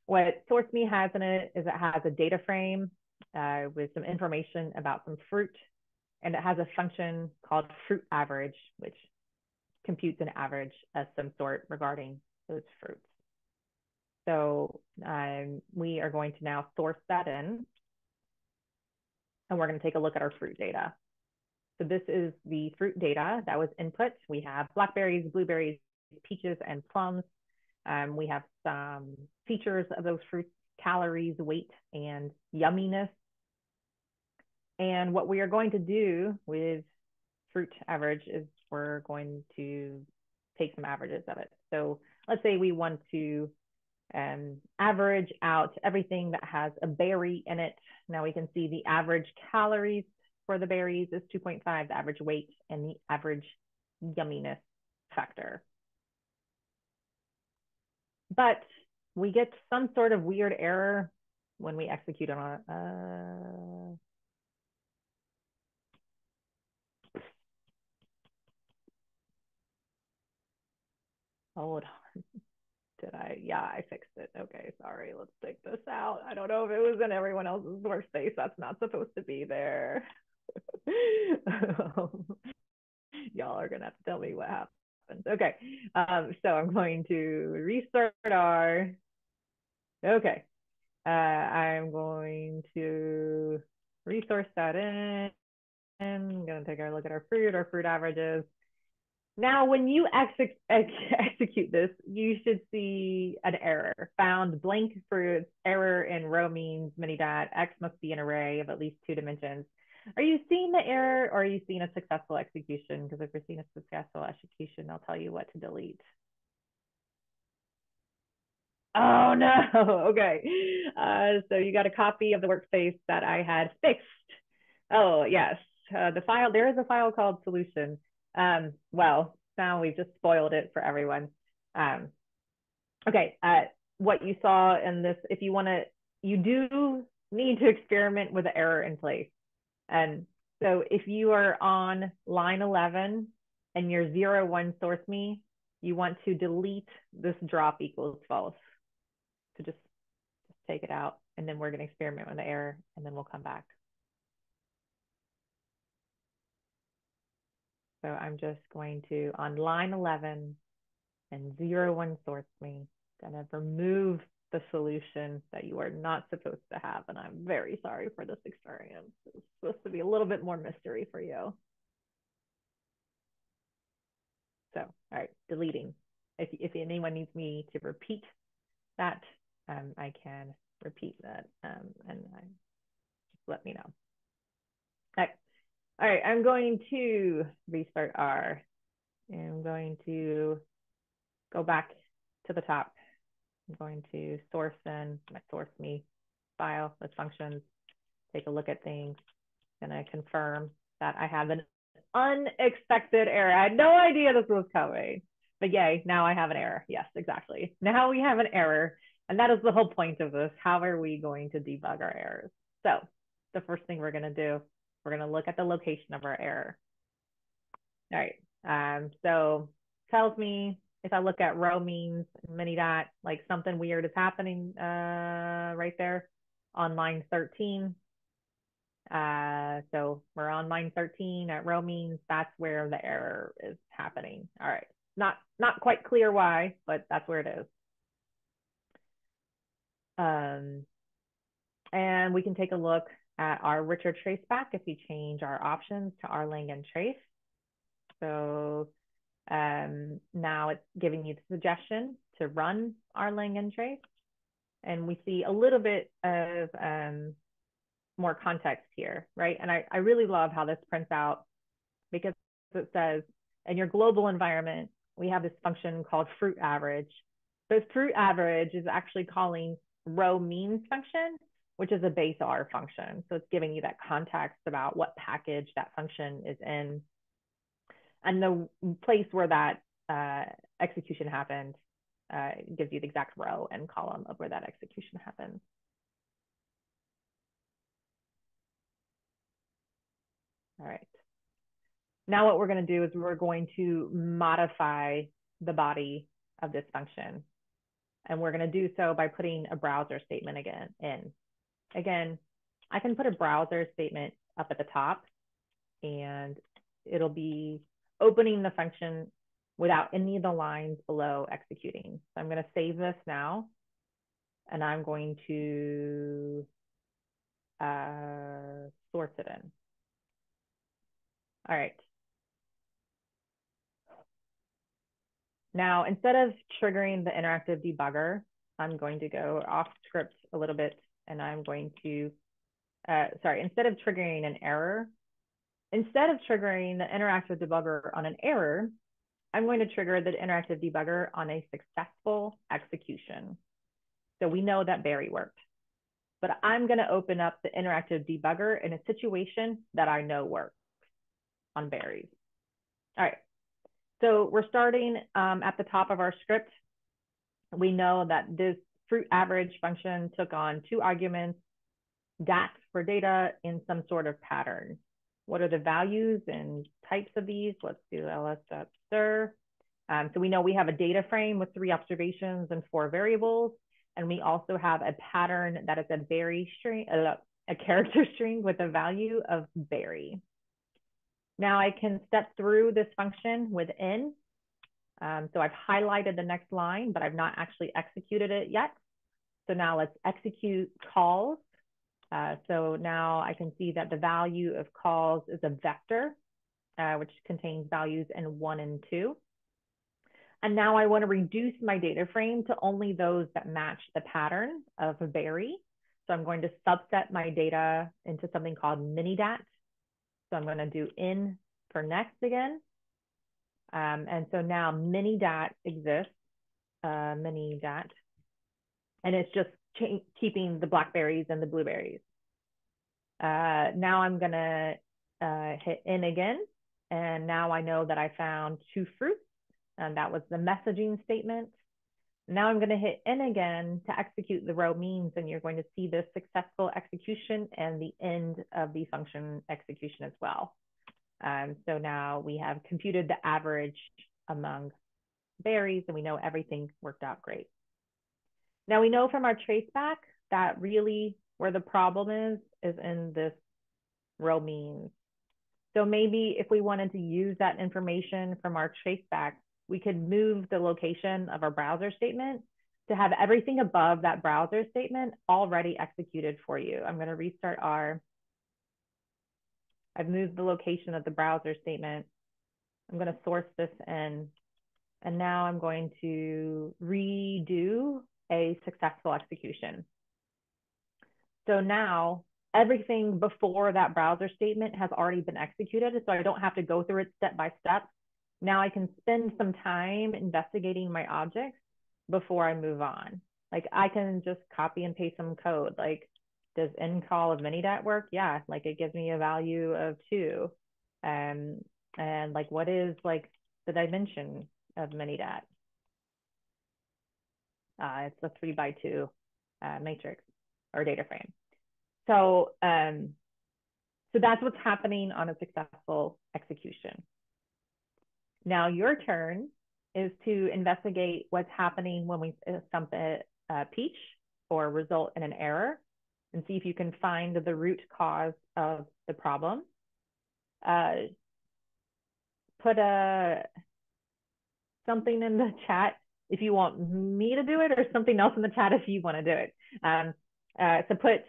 What source me has in it is it has a data frame uh, with some information about some fruit and it has a function called fruit average, which computes an average of some sort regarding those fruits. So um, we are going to now source that in, and we're going to take a look at our fruit data. So this is the fruit data that was input. We have blackberries, blueberries, peaches, and plums. Um, we have some features of those fruits, calories, weight, and yumminess and what we are going to do with fruit average is we're going to take some averages of it. So let's say we want to um, average out everything that has a berry in it. Now we can see the average calories for the berries is 2.5, the average weight, and the average yumminess factor. But we get some sort of weird error when we execute on a, uh, Hold on. Did I? Yeah, I fixed it. Okay, sorry. Let's take this out. I don't know if it was in everyone else's workspace. That's not supposed to be there. Y'all are gonna have to tell me what happened. Okay, um, so I'm going to restart R. Okay, uh, I'm going to resource that in. I'm gonna take a look at our fruit, our fruit averages. Now, when you ex ex execute this, you should see an error. Found blank fruits, error in row means many dot, X must be an array of at least two dimensions. Are you seeing the error or are you seeing a successful execution? Because if you're seeing a successful execution, they'll tell you what to delete. Oh no, okay. Uh, so you got a copy of the workspace that I had fixed. Oh yes, uh, the file, there is a file called solution. Um, well, now we've just spoiled it for everyone. Um, okay, uh, what you saw in this, if you want to, you do need to experiment with the error in place. And so if you are on line 11 and your zero one source me, you want to delete this drop equals false. So just, just take it out and then we're going to experiment with the error and then we'll come back. So I'm just going to, on line 11 and zero one source me, gonna remove the solution that you are not supposed to have. And I'm very sorry for this experience. It's supposed to be a little bit more mystery for you. So, all right, deleting. If, if anyone needs me to repeat that, um, I can repeat that um, and I, just let me know. Right. All right, I'm going to restart R. I'm going to go back to the top. I'm going to source in my source me file with functions, take a look at things, gonna confirm that I have an unexpected error. I had no idea this was coming, but yay, now I have an error. Yes, exactly. Now we have an error. And that is the whole point of this. How are we going to debug our errors? So the first thing we're gonna do, we're gonna look at the location of our error. All right, um, so tells me if I look at row means mini dot, like something weird is happening uh, right there on line 13. Uh, so we're on line 13 at row means that's where the error is happening. All right, not, not quite clear why, but that's where it is. Um, and we can take a look at our Richard traceback if we change our options to rlang entrace. So um, now it's giving you the suggestion to run rlang entrace. And we see a little bit of um, more context here, right? And I, I really love how this prints out because it says in your global environment, we have this function called fruit average. So fruit average is actually calling row means function, which is a base R function. So it's giving you that context about what package that function is in and the place where that uh, execution happened uh, gives you the exact row and column of where that execution happened. All right. Now what we're going to do is we're going to modify the body of this function. And we're going to do so by putting a browser statement again in. Again, I can put a browser statement up at the top and it'll be opening the function without any of the lines below executing. So I'm going to save this now, and I'm going to uh, source it in. All right. Now, instead of triggering the interactive debugger, I'm going to go off script a little bit, and I'm going to, uh, sorry, instead of triggering an error, Instead of triggering the interactive debugger on an error, I'm going to trigger the interactive debugger on a successful execution. So we know that berry worked, but I'm going to open up the interactive debugger in a situation that I know works on berries. All right, so we're starting um, at the top of our script. We know that this fruit average function took on two arguments, DAT for data in some sort of pattern. What are the values and types of these? Let's do ls.str. Um, so we know we have a data frame with three observations and four variables. And we also have a pattern that is a berry string, uh, a character string with a value of berry. Now I can step through this function within. Um, so I've highlighted the next line, but I've not actually executed it yet. So now let's execute calls uh, so now I can see that the value of calls is a vector, uh, which contains values in one and two. And now I want to reduce my data frame to only those that match the pattern of berry. So I'm going to subset my data into something called minidat. So I'm going to do in for next again. Um, and so now minidat exists, uh, minidat, and it's just keeping the blackberries and the blueberries. Uh, now I'm gonna uh, hit in again. And now I know that I found two fruits and that was the messaging statement. Now I'm going to hit in again to execute the row means, and you're going to see the successful execution and the end of the function execution as well. Um, so now we have computed the average among berries, and we know everything worked out great. Now we know from our traceback that really where the problem is, is in this row means. So maybe if we wanted to use that information from our traceback we could move the location of our browser statement to have everything above that browser statement already executed for you. I'm going to restart R. I've moved the location of the browser statement. I'm going to source this in. And now I'm going to redo a successful execution. So now everything before that browser statement has already been executed. So I don't have to go through it step by step. Now I can spend some time investigating my objects before I move on. Like I can just copy and paste some code. Like, does ncol of minidat work? Yeah, like it gives me a value of two. Um, and like what is like the dimension of minidat? Uh, it's a three by two uh, matrix or data frame. So, um, so that's what's happening on a successful execution. Now your turn is to investigate what's happening when we stump a, a peach or result in an error and see if you can find the root cause of the problem. Uh, put a something in the chat if you want me to do it or something else in the chat if you want to do it. Um, uh, so put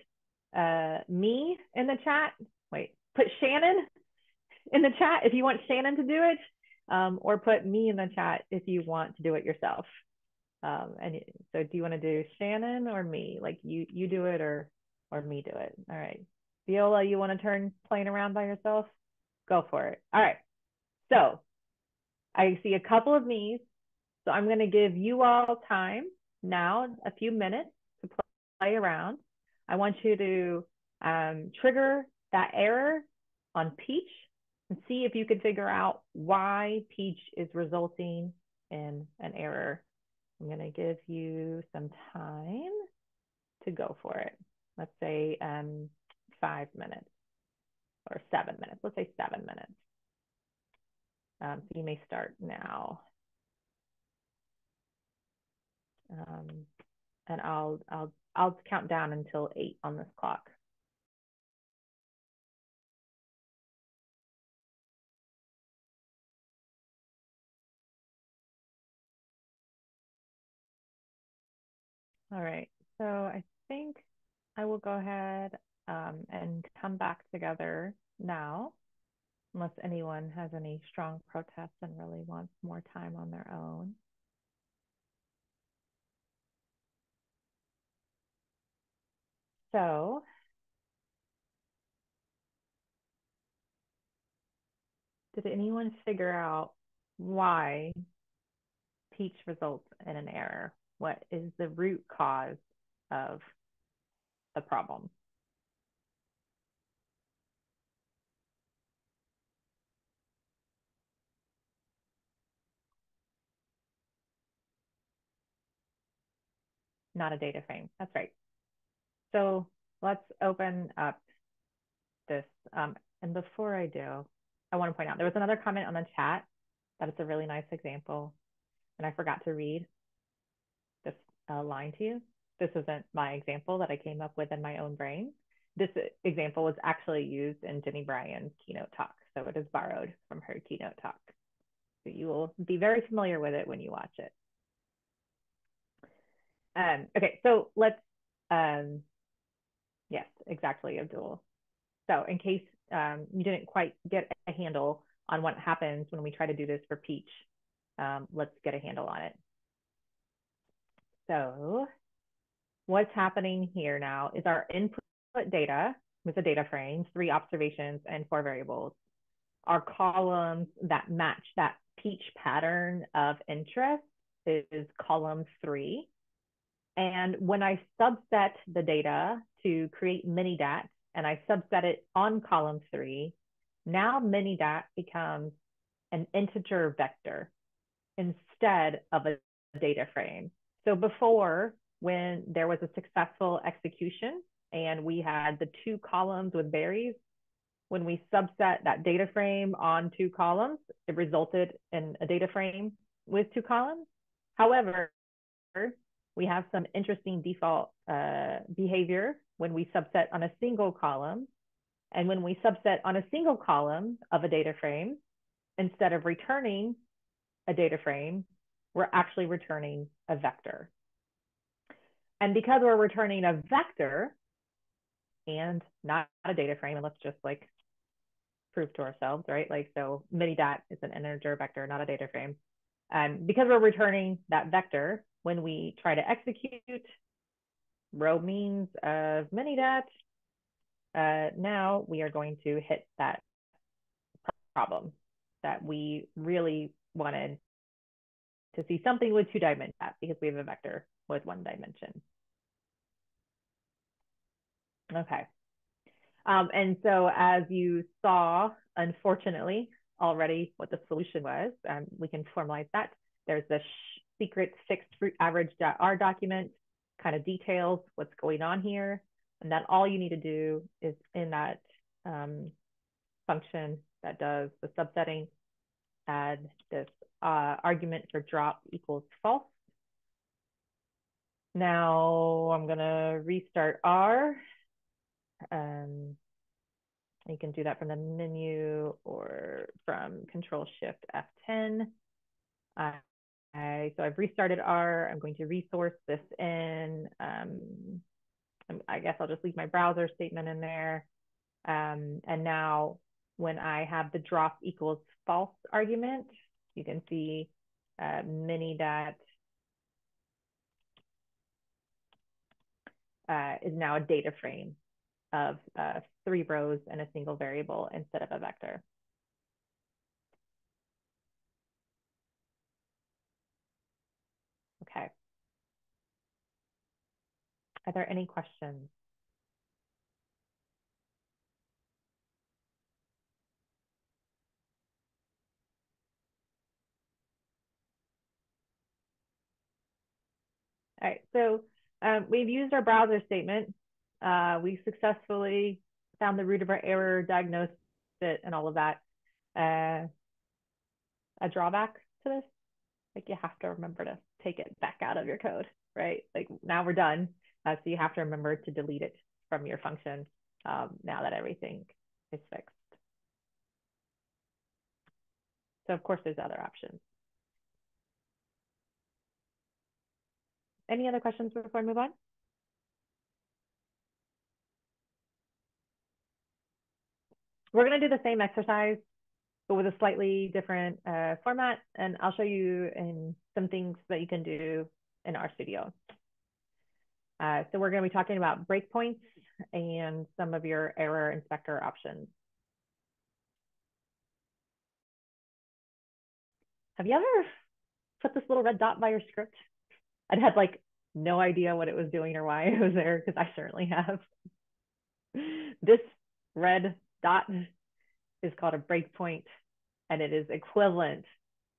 uh, me in the chat. Wait, put Shannon in the chat if you want Shannon to do it um, or put me in the chat if you want to do it yourself. Um, and so do you want to do Shannon or me? Like you, you do it or, or me do it. All right. Viola, you want to turn playing around by yourself? Go for it. All right. So I see a couple of me's. So I'm going to give you all time now, a few minutes to play around. I want you to um, trigger that error on Peach and see if you can figure out why Peach is resulting in an error. I'm going to give you some time to go for it. Let's say um, five minutes or seven minutes. Let's say seven minutes. Um, so you may start now. Um, and I'll I'll I'll count down until eight on this clock. All right, so I think I will go ahead um, and come back together now, unless anyone has any strong protests and really wants more time on their own. So did anyone figure out why Peach results in an error? what is the root cause of the problem. Not a data frame. That's right. So let's open up this. Um, and before I do, I want to point out there was another comment on the chat that it's a really nice example, and I forgot to read uh, line to you. This isn't my example that I came up with in my own brain. This example was actually used in Jenny Bryan's keynote talk. So it is borrowed from her keynote talk. So you will be very familiar with it when you watch it. Um, okay, so let's, um, yes, exactly, Abdul. So in case um, you didn't quite get a handle on what happens when we try to do this for Peach, um, let's get a handle on it. So what's happening here now is our input data with the data frames, three observations and four variables, our columns that match that peach pattern of interest is column three. And when I subset the data to create Minidat and I subset it on column three, now Minidat becomes an integer vector instead of a data frame. So before, when there was a successful execution and we had the two columns with berries, when we subset that data frame on two columns, it resulted in a data frame with two columns. However, we have some interesting default uh, behavior when we subset on a single column. And when we subset on a single column of a data frame, instead of returning a data frame, we're actually returning a vector. And because we're returning a vector and not a data frame, and let's just like prove to ourselves, right? Like, so minidat is an integer vector, not a data frame. And because we're returning that vector, when we try to execute row means of minidat, uh, now we are going to hit that problem that we really wanted to see something with two dimensions because we have a vector with one dimension. Okay. Um, and so as you saw, unfortunately, already what the solution was, um, we can formalize that. There's the secret fixed root average R document, kind of details what's going on here. And then all you need to do is in that um, function that does the subsetting, add this uh, argument for drop equals false. Now I'm gonna restart R. Um, you can do that from the menu or from Control Shift F10. Uh, So I've restarted R. I'm going to resource this in. Um, I guess I'll just leave my browser statement in there. Um, and now when I have the drop equals false argument, you can see uh, minidat uh, is now a data frame of uh, three rows and a single variable instead of a vector. Okay. Are there any questions? All right, so um, we've used our browser statement. Uh, we successfully found the root of our error, diagnosed it, and all of that. Uh, a drawback to this, like you have to remember to take it back out of your code, right? Like now we're done. Uh, so you have to remember to delete it from your function um, now that everything is fixed. So of course there's other options. Any other questions before I move on? We're going to do the same exercise, but with a slightly different uh, format. And I'll show you in some things that you can do in RStudio. Uh, so we're going to be talking about breakpoints and some of your error inspector options. Have you ever put this little red dot by your script? I'd had like no idea what it was doing or why it was there because I certainly have. This red dot is called a breakpoint and it is equivalent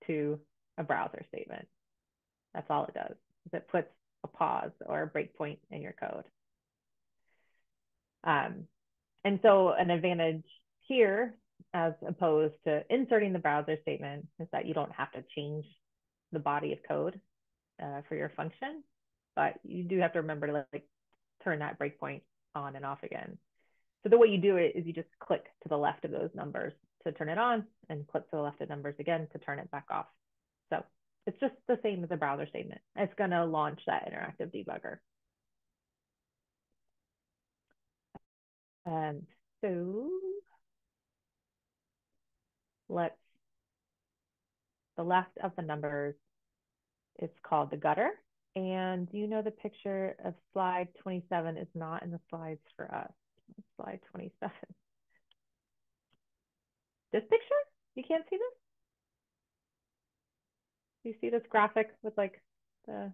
to a browser statement. That's all it does. It puts a pause or a breakpoint in your code. Um, and so an advantage here, as opposed to inserting the browser statement, is that you don't have to change the body of code uh, for your function, but you do have to remember to like turn that breakpoint on and off again. So the way you do it is you just click to the left of those numbers to turn it on and click to the left of numbers again to turn it back off. So it's just the same as a browser statement. It's going to launch that interactive debugger. And so let's, the left of the numbers, it's called the gutter. And you know the picture of slide 27 is not in the slides for us. Slide 27. This picture? You can't see this? You see this graphic with like the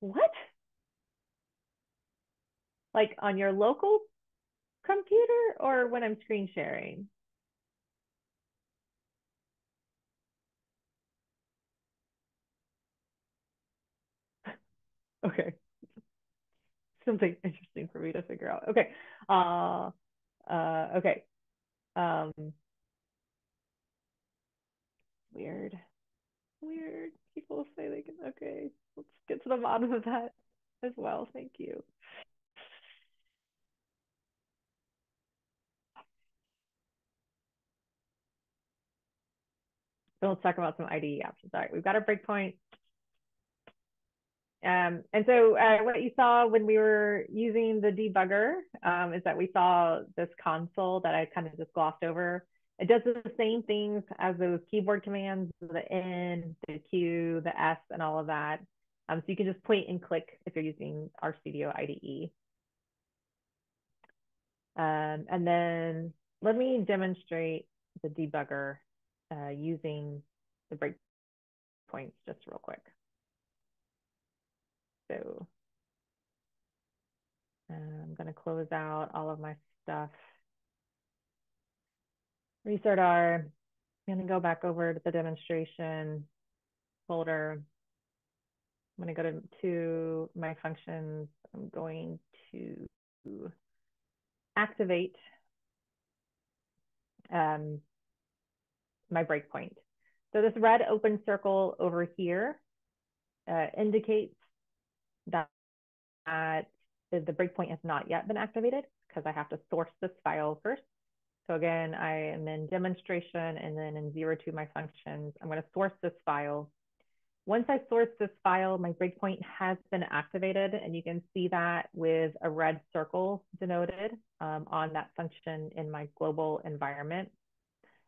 what? Like on your local computer or when I'm screen sharing? Okay. Something interesting for me to figure out. Okay. Uh, uh, okay. Um, weird. Weird. People say they can, okay. Let's get to the bottom of that as well. Thank you. So let's talk about some IDE options. All right, we've got our breakpoint. Um, and so uh, what you saw when we were using the debugger um, is that we saw this console that I kind of just glossed over. It does the same things as those keyboard commands, the N, the Q, the S, and all of that. Um, so you can just point and click if you're using RStudio IDE. Um, and then let me demonstrate the debugger uh, using the breakpoints just real quick. So I'm going to close out all of my stuff. Restart R. I'm going to go back over to the demonstration folder. I'm going to go to, to my functions. I'm going to activate um, my breakpoint. So this red open circle over here uh, indicates that, the breakpoint has not yet been activated because I have to source this file first. So again, I am in demonstration and then in zero two my functions, I'm going to source this file. Once I source this file, my breakpoint has been activated and you can see that with a red circle denoted um, on that function in my global environment.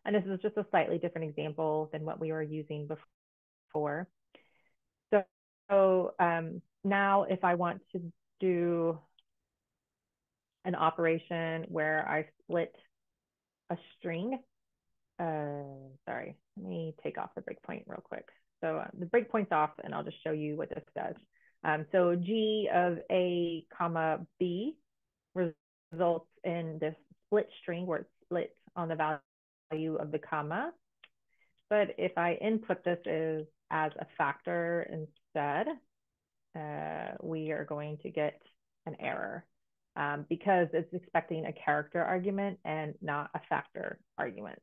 And this is just a slightly different example than what we were using before. So, so um, now if I want to do an operation where I split a string, uh, sorry, let me take off the breakpoint real quick. So uh, the breakpoint's off and I'll just show you what this does. Um, so G of A comma B results in this split string where it's split on the value of the comma. But if I input this as, as a factor instead, uh, we are going to get an error um, because it's expecting a character argument and not a factor argument.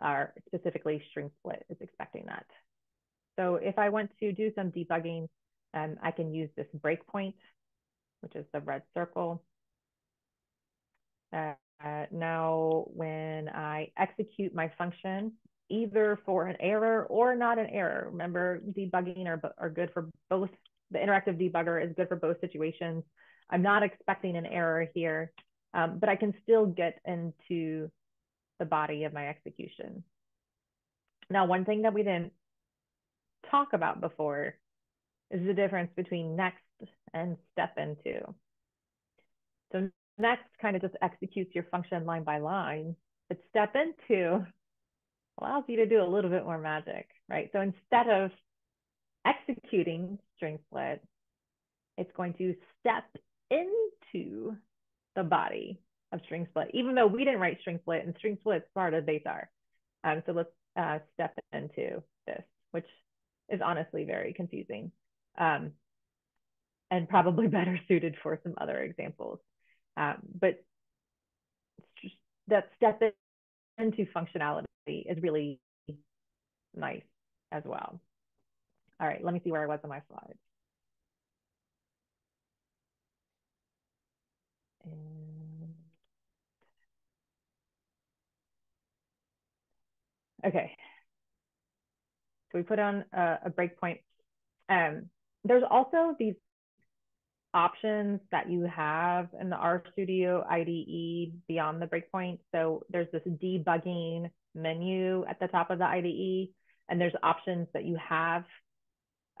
Or specifically string split is expecting that. So if I want to do some debugging, um, I can use this breakpoint, which is the red circle. Uh, uh, now, when I execute my function, either for an error or not an error. Remember, debugging are, are good for both. The interactive debugger is good for both situations. I'm not expecting an error here, um, but I can still get into the body of my execution. Now, one thing that we didn't talk about before is the difference between next and step into. So next kind of just executes your function line by line, but step into allows you to do a little bit more magic, right? So instead of executing string split, it's going to step into the body of string split, even though we didn't write string split and string split is part of base R. Um, so let's uh, step into this, which is honestly very confusing um, and probably better suited for some other examples. Um, but that step into functionality is really nice as well. All right, let me see where I was on my slides. Okay. So we put on a, a breakpoint. Um, there's also these options that you have in the RStudio IDE beyond the breakpoint. So there's this debugging menu at the top of the IDE, and there's options that you have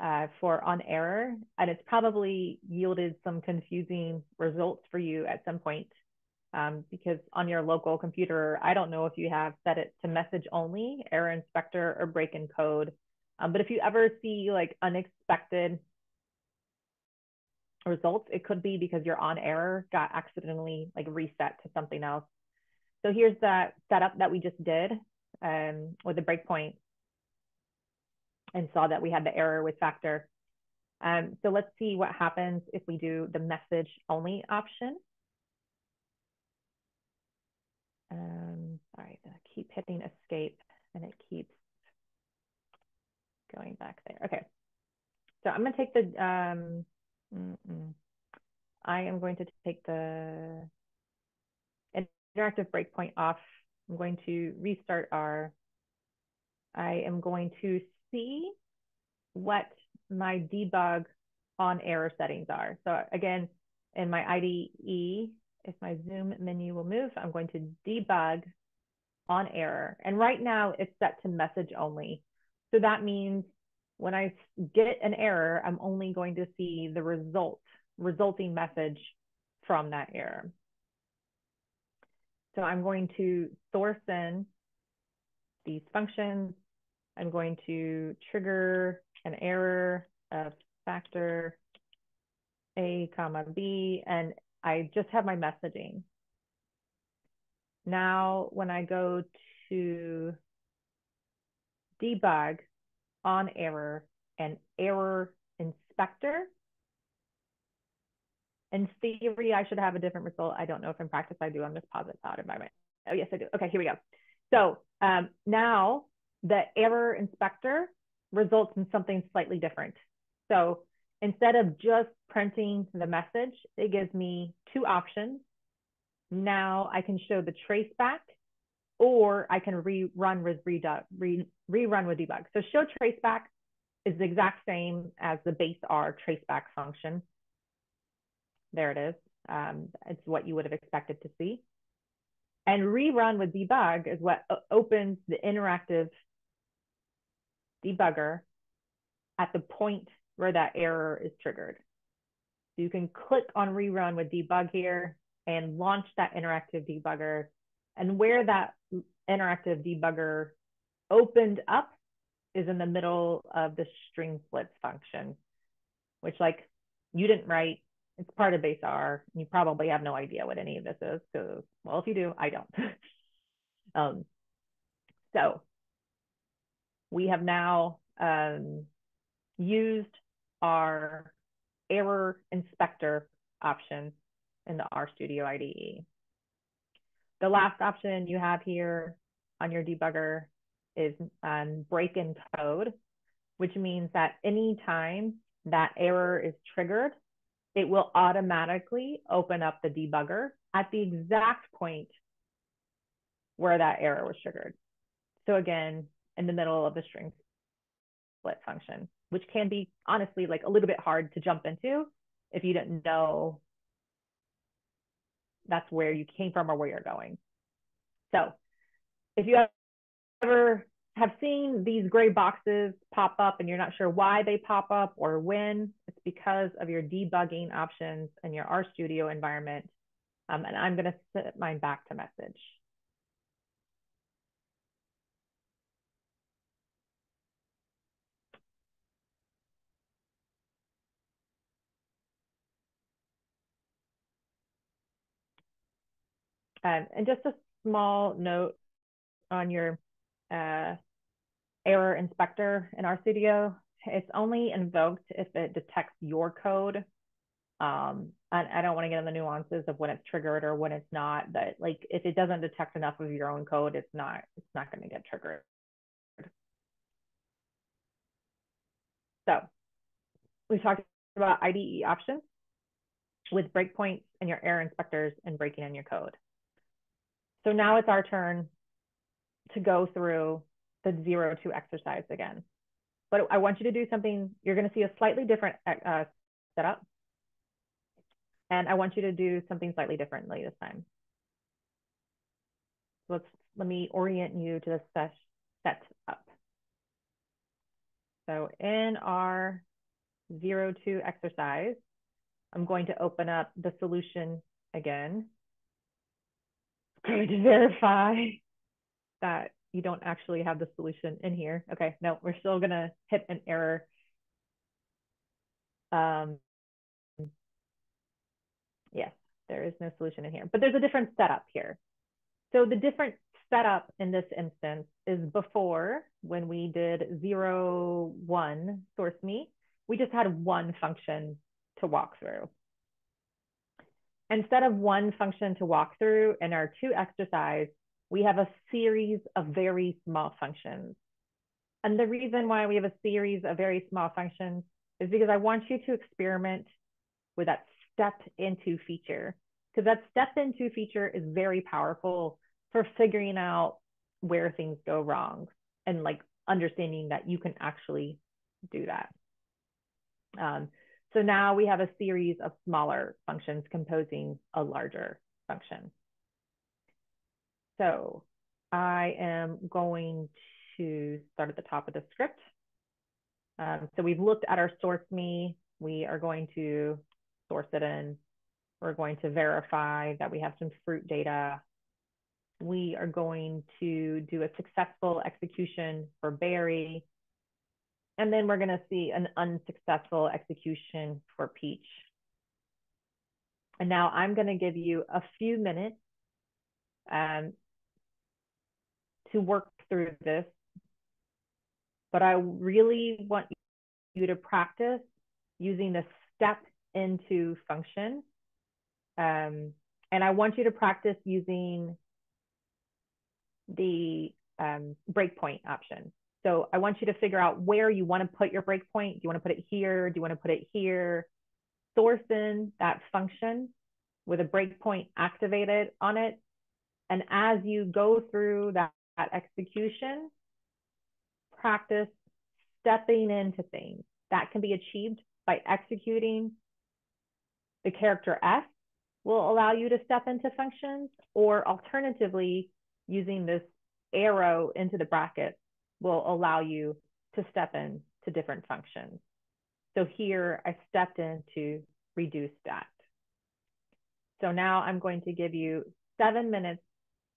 uh, for on error, and it's probably yielded some confusing results for you at some point um, because on your local computer, I don't know if you have set it to message only, error inspector, or break in code. Um, but if you ever see like unexpected results, it could be because your on error got accidentally like reset to something else. So here's the setup that we just did um, with the breakpoint and saw that we had the error with factor. Um, so let's see what happens if we do the message only option. Um, sorry, I keep hitting escape and it keeps going back there. Okay, so I'm gonna take the, um, mm -mm. I am going to take the interactive breakpoint off. I'm going to restart R. I am going to see what my debug on error settings are. So again, in my IDE, if my zoom menu will move, I'm going to debug on error. And right now it's set to message only. So that means when I get an error, I'm only going to see the result, resulting message from that error. So I'm going to source in these functions. I'm going to trigger an error of factor A comma B, and I just have my messaging. Now, when I go to debug on error and error inspector, in theory, I should have a different result. I don't know if in practice I do. I'm just Posit Cloud environment. Oh, yes, I do. Okay, here we go. So um, now the error inspector results in something slightly different. So instead of just printing the message, it gives me two options. Now I can show the traceback or I can rerun with re, rerun with debug. So show traceback is the exact same as the base R traceback function. There it is. Um, it's what you would have expected to see. And rerun with debug is what opens the interactive debugger at the point where that error is triggered. So you can click on rerun with debug here and launch that interactive debugger. And where that interactive debugger opened up is in the middle of the string splits function, which like you didn't write, it's part of base R. You probably have no idea what any of this is because, well, if you do, I don't. um, so we have now um, used our error inspector option in the RStudio IDE. The last option you have here on your debugger is um, break in code, which means that anytime that error is triggered, it will automatically open up the debugger at the exact point where that error was triggered. So again, in the middle of the string split function, which can be honestly like a little bit hard to jump into if you didn't know that's where you came from or where you're going. So if you ever have seen these gray boxes pop up and you're not sure why they pop up or when, it's because of your debugging options in your RStudio environment. Um, and I'm gonna set mine back to message. Um, and just a small note on your uh, error inspector in RStudio. It's only invoked if it detects your code. Um, and I don't want to get in the nuances of when it's triggered or when it's not, but like if it doesn't detect enough of your own code, it's not, it's not going to get triggered. So we talked about IDE options with breakpoints and your error inspectors and breaking in your code. So now it's our turn to go through the zero to exercise again. But I want you to do something, you're gonna see a slightly different uh, setup. And I want you to do something slightly differently this time. So Let's, let me orient you to the set, set up. So in our zero to exercise, I'm going to open up the solution again I'm going to verify that you don't actually have the solution in here. Okay, no, we're still to hit an error. Um, yes, there is no solution in here, but there's a different setup here. So the different setup in this instance is before when we did zero one source me, we just had one function to walk through. Instead of one function to walk through in our two exercise, we have a series of very small functions. And the reason why we have a series of very small functions is because I want you to experiment with that step into feature because that step into feature is very powerful for figuring out where things go wrong and like understanding that you can actually do that. Um, so now we have a series of smaller functions composing a larger function. So I am going to start at the top of the script. Um, so we've looked at our source me. We are going to source it in. We're going to verify that we have some fruit data. We are going to do a successful execution for berry. And then we're going to see an unsuccessful execution for peach. And now I'm going to give you a few minutes um, to work through this. But I really want you to practice using the step into function. Um, and I want you to practice using the um, breakpoint option. So I want you to figure out where you want to put your breakpoint. Do you want to put it here? Do you want to put it here? Source in that function with a breakpoint activated on it. And as you go through that, that execution, practice stepping into things. That can be achieved by executing the character S will allow you to step into functions, or alternatively, using this arrow into the bracket will allow you to step in to different functions. So here I stepped into reduce stat. So now I'm going to give you seven minutes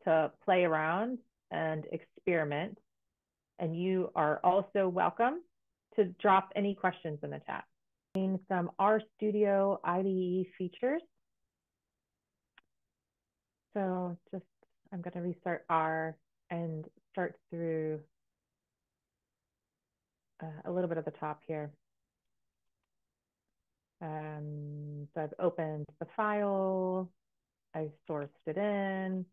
to play around and experiment. And you are also welcome to drop any questions in the chat. Some RStudio IDE features. So just, I'm going to restart R and start through uh, a little bit at the top here. Um, so I've opened the file, I've sourced it in,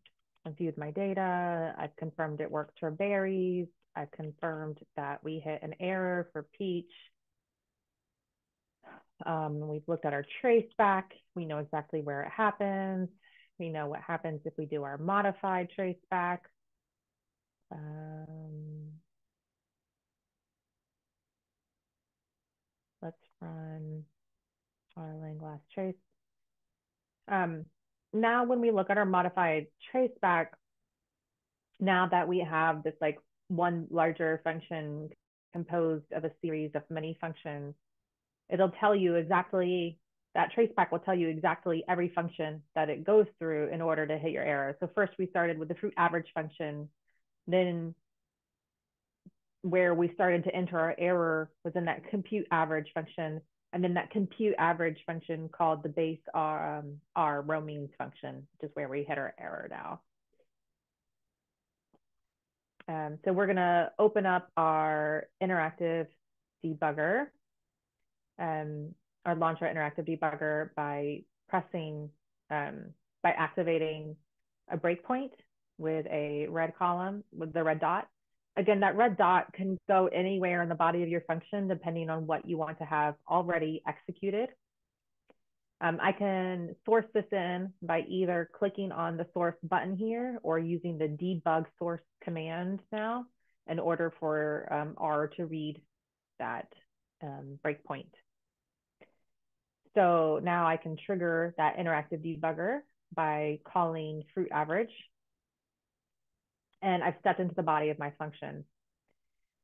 I've viewed my data, I've confirmed it worked for berries, I've confirmed that we hit an error for peach. Um, we've looked at our trace back. We know exactly where it happens. We know what happens if we do our modified trace back. Um, let's run our Langlass trace. Um, now when we look at our modified traceback, now that we have this like one larger function composed of a series of many functions, it'll tell you exactly, that traceback will tell you exactly every function that it goes through in order to hit your error. So first we started with the fruit average function, then where we started to enter our error was in that compute average function. And then that compute average function called the base R, um, R row means function, which is where we hit our error now. Um, so we're gonna open up our interactive debugger, um, our interactive debugger by pressing, um, by activating a breakpoint with a red column, with the red dot. Again, that red dot can go anywhere in the body of your function, depending on what you want to have already executed. Um, I can source this in by either clicking on the source button here or using the debug source command now in order for um, R to read that um, breakpoint. So now I can trigger that interactive debugger by calling fruit average and I've stepped into the body of my function.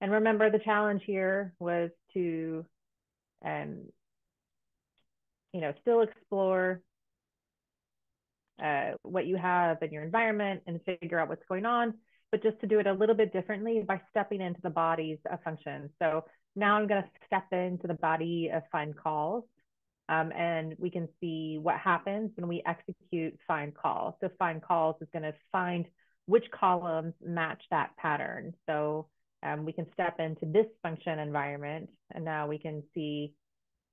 And remember, the challenge here was to, um, you know, still explore uh, what you have in your environment and figure out what's going on, but just to do it a little bit differently by stepping into the bodies of functions. So now I'm going to step into the body of find calls. Um, and we can see what happens when we execute find call. So find calls is going to find which columns match that pattern. So um, we can step into this function environment and now we can see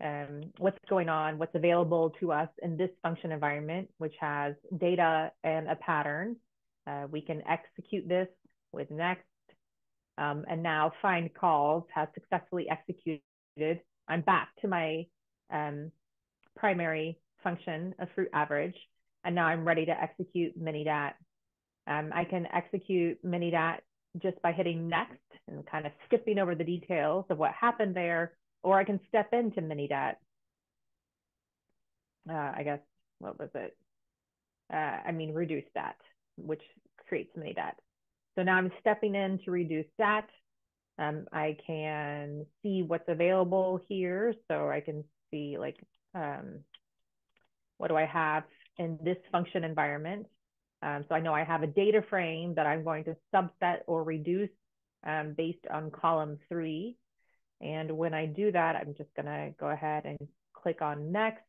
um, what's going on, what's available to us in this function environment, which has data and a pattern. Uh, we can execute this with next. Um, and now find calls has successfully executed. I'm back to my um, primary function of fruit average. And now I'm ready to execute minidat. Um, I can execute minidat just by hitting next and kind of skipping over the details of what happened there, or I can step into minidat. Uh, I guess, what was it? Uh, I mean, reduce that, which creates minidat. So now I'm stepping in to reduce that. Um, I can see what's available here. So I can see like, um, what do I have in this function environment? Um, so I know I have a data frame that I'm going to subset or reduce um, based on column three. And when I do that, I'm just gonna go ahead and click on next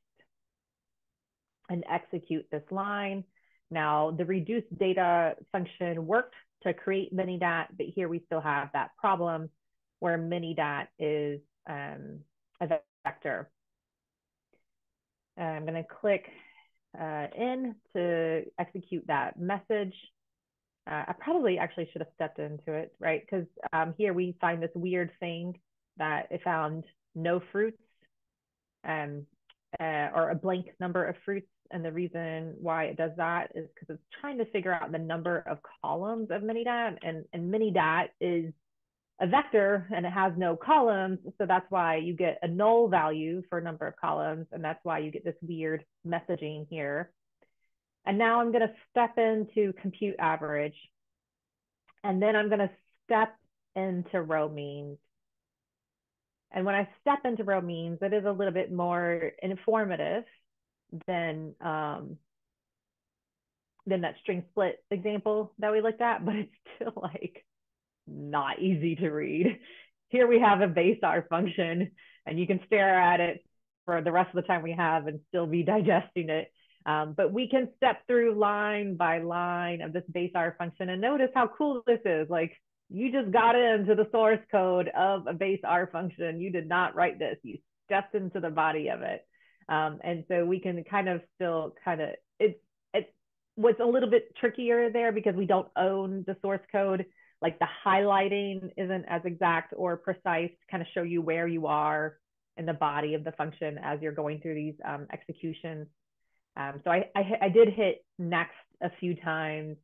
and execute this line. Now the reduce data function worked to create minidat, but here we still have that problem where minidat is um, a vector. I'm gonna click uh, in to execute that message. Uh, I probably actually should have stepped into it, right? Because um, here we find this weird thing that it found no fruits um, uh, or a blank number of fruits. And the reason why it does that is because it's trying to figure out the number of columns of minidat. And, and minidat is a vector and it has no columns. So that's why you get a null value for a number of columns. And that's why you get this weird messaging here. And now I'm going to step into compute average. And then I'm going to step into row means. And when I step into row means, it is a little bit more informative than um, than that string split example that we looked at, but it's still like not easy to read. Here we have a base R function, and you can stare at it for the rest of the time we have and still be digesting it. Um, but we can step through line by line of this base R function and notice how cool this is. Like you just got into the source code of a base R function. You did not write this. You stepped into the body of it. Um, and so we can kind of still kind of, it's, it's what's a little bit trickier there because we don't own the source code like the highlighting isn't as exact or precise to kind of show you where you are in the body of the function as you're going through these um, executions. Um, so I, I, I, did hit next a few times,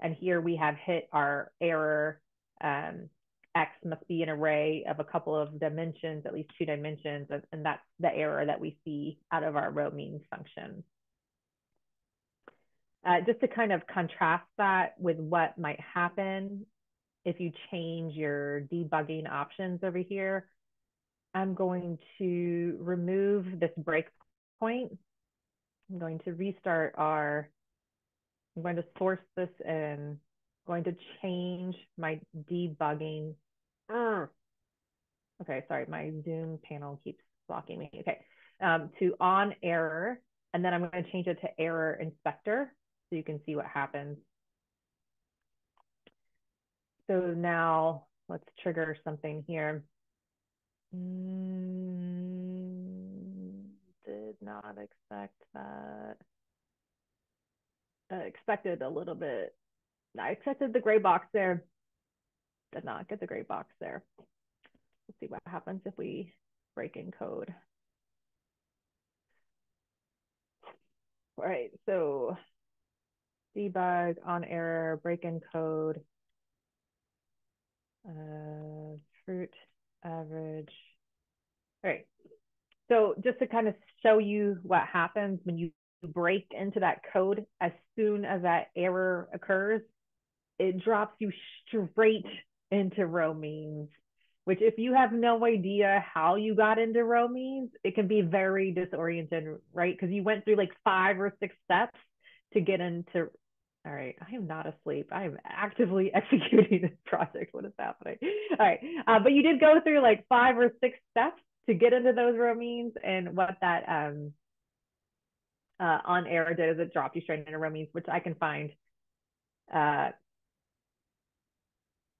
and here we have hit our error. Um, X must be an array of a couple of dimensions, at least two dimensions, and, that's the error that we see out of our row means function. Uh, just to kind of contrast that with what might happen if you change your debugging options over here, I'm going to remove this breakpoint. I'm going to restart R, I'm going to source this in, going to change my debugging. Okay, sorry, my Zoom panel keeps blocking me. Okay, um, to on error, and then I'm going to change it to error inspector so you can see what happens so now let's trigger something here. Mm, did not expect that. Uh, expected a little bit. I expected the gray box there. Did not get the gray box there. Let's see what happens if we break in code. All right, so debug on error, break in code uh, fruit average. All right. So just to kind of show you what happens when you break into that code, as soon as that error occurs, it drops you straight into row means, which if you have no idea how you got into row means, it can be very disoriented, right? Because you went through like five or six steps to get into all right, I am not asleep. I am actively executing this project. What is happening? All right, uh, but you did go through like five or six steps to get into those row means, and what that um, uh, on error did is it dropped you straight into row means, which I can find uh,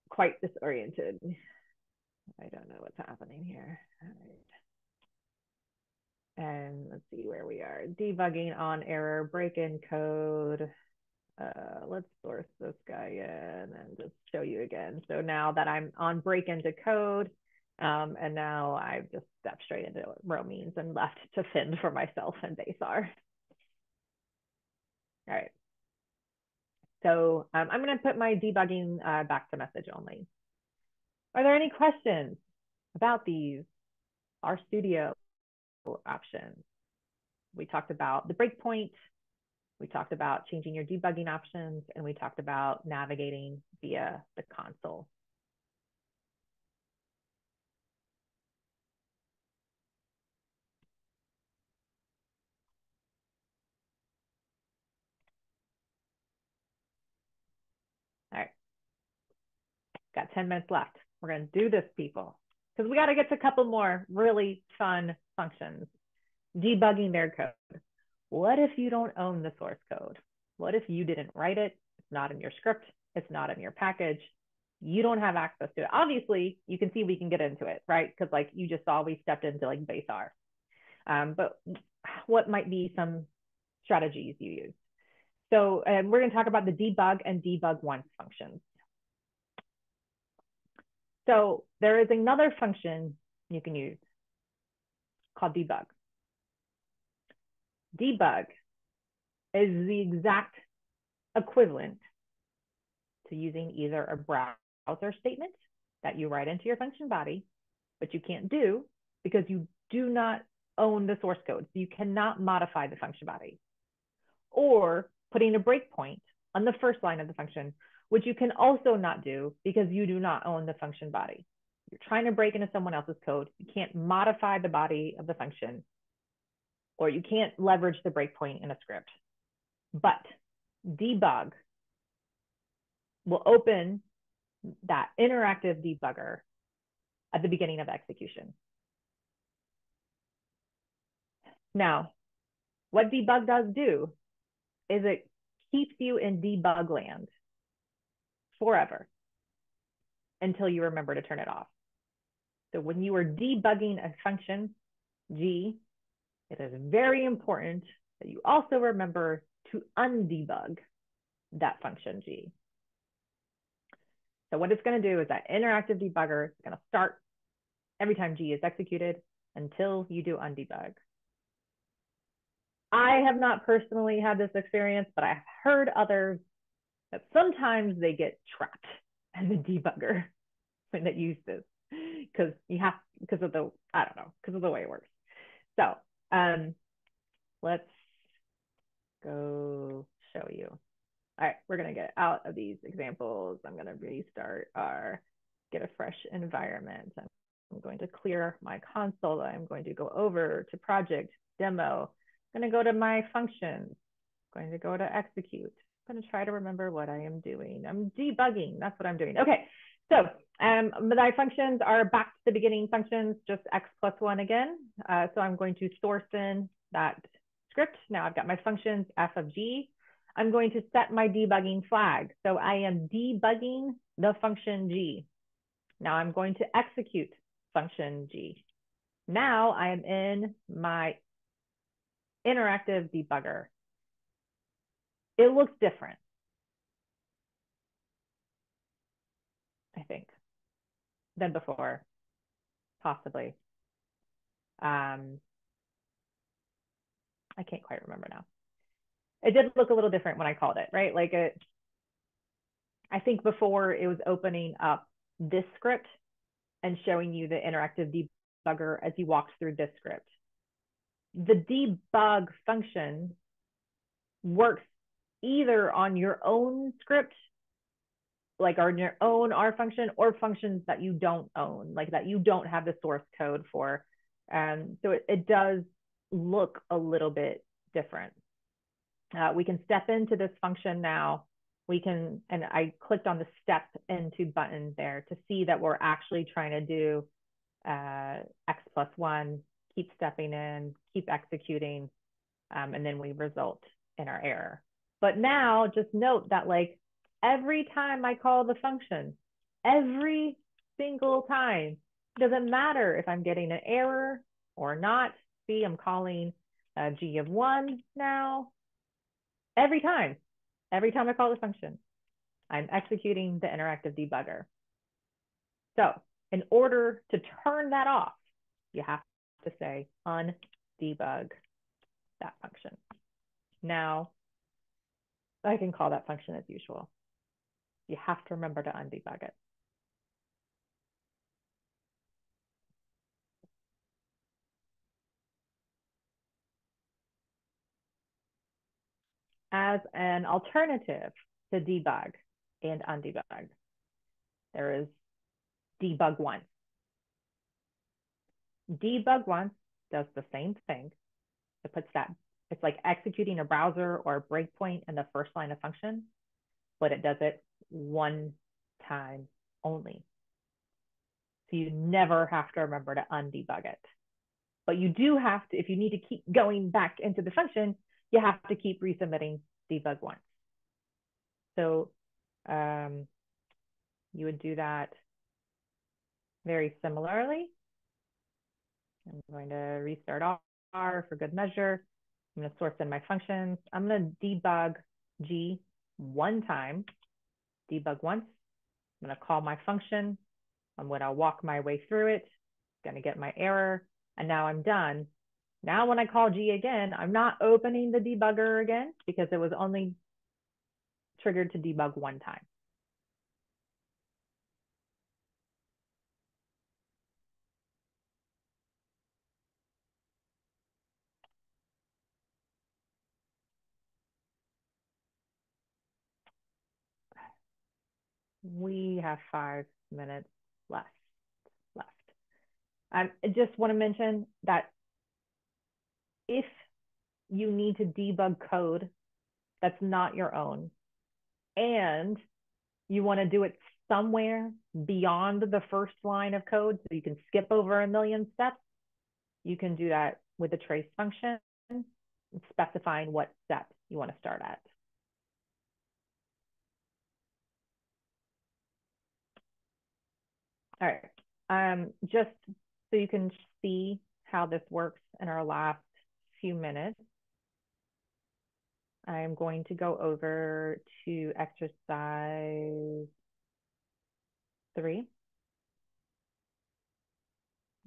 quite disoriented. I don't know what's happening here. All right. And let's see where we are. Debugging on error, break in code. Uh, let's source this guy in and just show you again. So now that I'm on break into code, um, and now I've just stepped straight into row means and left to fin for myself and base R. All right. So um, I'm going to put my debugging uh, back to message only. Are there any questions about these RStudio options? We talked about the breakpoint. We talked about changing your debugging options, and we talked about navigating via the console. All right. Got 10 minutes left. We're going to do this, people, because we got to get to a couple more really fun functions. Debugging their code. What if you don't own the source code? What if you didn't write it? It's not in your script. It's not in your package. You don't have access to it. Obviously, you can see we can get into it, right? Because like you just saw, we stepped into like base R. Um, but what might be some strategies you use? So um, we're going to talk about the debug and debug once functions. So there is another function you can use called debug. Debug is the exact equivalent to using either a browser statement that you write into your function body, but you can't do because you do not own the source code. So you cannot modify the function body. Or putting a breakpoint on the first line of the function, which you can also not do because you do not own the function body. You're trying to break into someone else's code. You can't modify the body of the function, or you can't leverage the breakpoint in a script. But debug will open that interactive debugger at the beginning of execution. Now, what debug does do is it keeps you in debug land forever until you remember to turn it off. So when you are debugging a function, G, it is very important that you also remember to undebug that function G. So what it's going to do is that interactive debugger is going to start every time G is executed until you do undebug. I have not personally had this experience, but I've heard others that sometimes they get trapped as a debugger when they use this because you have because of the I don't know because of the way it works. So um, let's go show you. All right, we're gonna get out of these examples. I'm gonna restart R get a fresh environment. I'm going to clear my console. I'm going to go over to project demo I'm going to go to my functions, I'm going to go to execute. I'm going to try to remember what I am doing. I'm debugging. That's what I'm doing. Okay. So um, my functions are back to the beginning functions, just x plus one again. Uh, so I'm going to source in that script. Now I've got my functions f of g. I'm going to set my debugging flag. So I am debugging the function g. Now I'm going to execute function g. Now I am in my interactive debugger. It looks different, I think, than before, possibly. Um, I can't quite remember now. It did look a little different when I called it, right? Like it, I think before it was opening up this script and showing you the interactive debugger as you walked through this script the debug function works either on your own script, like on your own R function, or functions that you don't own, like that you don't have the source code for. Um, so it, it does look a little bit different. Uh, we can step into this function now. We can, and I clicked on the step into button there to see that we're actually trying to do uh, x plus one keep stepping in, keep executing, um, and then we result in our error. But now just note that like every time I call the function, every single time, doesn't matter if I'm getting an error or not, See, I'm calling G of one now. Every time, every time I call the function, I'm executing the interactive debugger. So in order to turn that off, you have to say undebug that function. Now, I can call that function as usual. You have to remember to undebug it. As an alternative to debug and undebug, there is debug once. Debug once does the same thing. It puts that, it's like executing a browser or a breakpoint in the first line of function, but it does it one time only. So you never have to remember to undebug it. But you do have to, if you need to keep going back into the function, you have to keep resubmitting debug once. So um, you would do that very similarly. I'm going to restart R for good measure. I'm going to source in my functions. I'm going to debug G one time, debug once. I'm going to call my function. I'm going to walk my way through it. Going to get my error. And now I'm done. Now when I call G again, I'm not opening the debugger again because it was only triggered to debug one time. We have five minutes left. Left. Um, I just want to mention that if you need to debug code that's not your own and you want to do it somewhere beyond the first line of code so you can skip over a million steps, you can do that with a trace function, specifying what step you want to start at. All right, um, just so you can see how this works in our last few minutes, I'm going to go over to exercise three.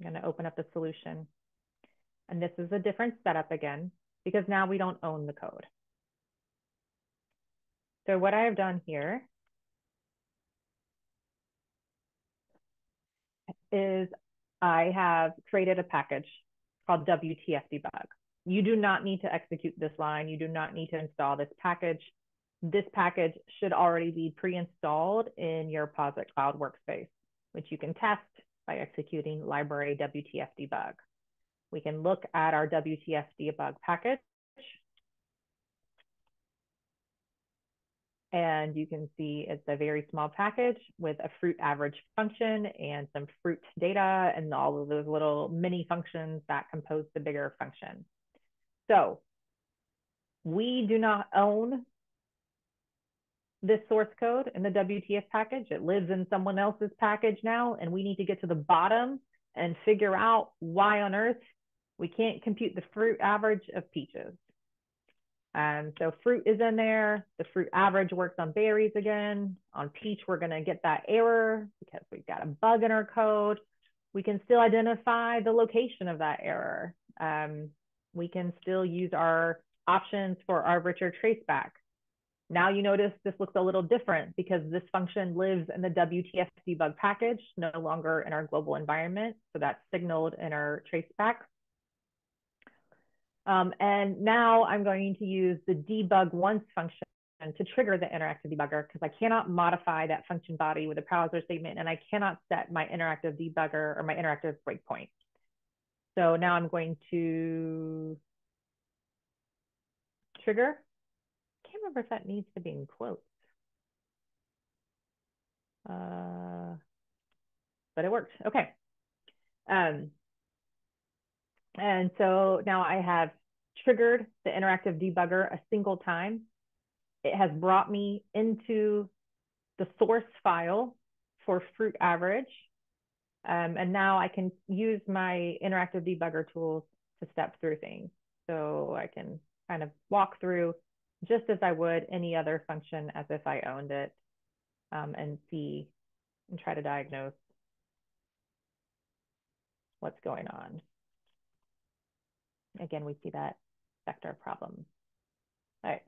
I'm going to open up the solution. And this is a different setup again, because now we don't own the code. So what I have done here is I have created a package called WTF debug. You do not need to execute this line. You do not need to install this package. This package should already be pre-installed in your Posit Cloud workspace, which you can test by executing library WTF debug. We can look at our WTF debug package And you can see it's a very small package with a fruit average function and some fruit data and all of those little mini functions that compose the bigger function. So we do not own this source code in the WTF package. It lives in someone else's package now, and we need to get to the bottom and figure out why on earth we can't compute the fruit average of peaches. Um, so fruit is in there. The fruit average works on berries again. On peach, we're gonna get that error because we've got a bug in our code. We can still identify the location of that error. Um, we can still use our options for our richer traceback. Now you notice this looks a little different because this function lives in the WTF debug package, no longer in our global environment. So that's signaled in our traceback. Um, and now I'm going to use the debug once function to trigger the interactive debugger because I cannot modify that function body with a browser statement and I cannot set my interactive debugger or my interactive breakpoint. So now I'm going to trigger. I can't remember if that needs to be in quotes. Uh, but it worked. Okay. Um, and so now I have triggered the interactive debugger a single time. It has brought me into the source file for fruit average. Um, and now I can use my interactive debugger tools to step through things. So I can kind of walk through just as I would any other function as if I owned it um, and see and try to diagnose what's going on. Again, we see that vector problem. All right.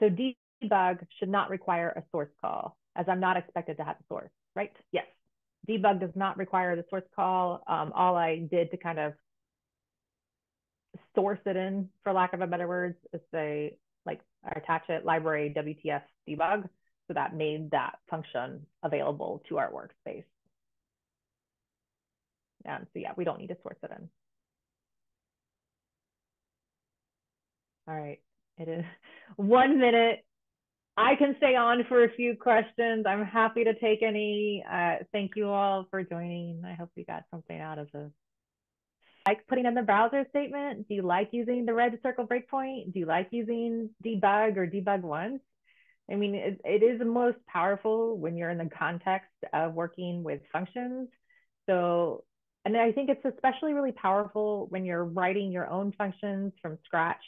So debug should not require a source call as I'm not expected to have a source, right? Yes. Debug does not require the source call. Um, all I did to kind of source it in, for lack of a better words, is say, like, I attach it library WTF debug. So that made that function available to our workspace. And so yeah, we don't need to source it in. All right, it is one minute. I can stay on for a few questions. I'm happy to take any. Uh, thank you all for joining. I hope you got something out of this. Like putting in the browser statement? Do you like using the red circle breakpoint? Do you like using debug or debug once? I mean, it, it is the most powerful when you're in the context of working with functions. So, and I think it's especially really powerful when you're writing your own functions from scratch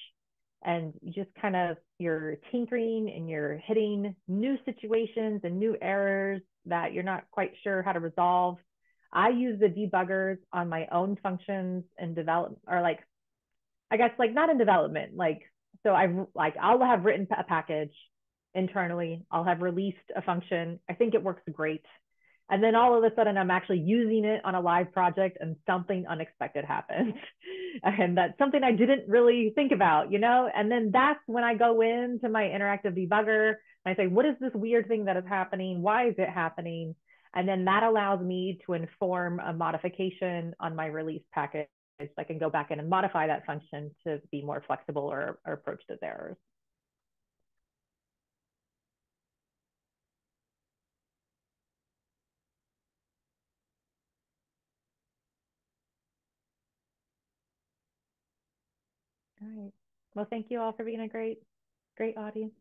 and just kind of you're tinkering and you're hitting new situations and new errors that you're not quite sure how to resolve. I use the debuggers on my own functions and develop or like I guess like not in development, like so I've like I'll have written a package internally. I'll have released a function. I think it works great. And then all of a sudden, I'm actually using it on a live project and something unexpected happens. and that's something I didn't really think about, you know? And then that's when I go into my interactive debugger and I say, what is this weird thing that is happening? Why is it happening? And then that allows me to inform a modification on my release package. So I can go back in and modify that function to be more flexible or, or approach those errors. All right. Well, thank you all for being a great, great audience.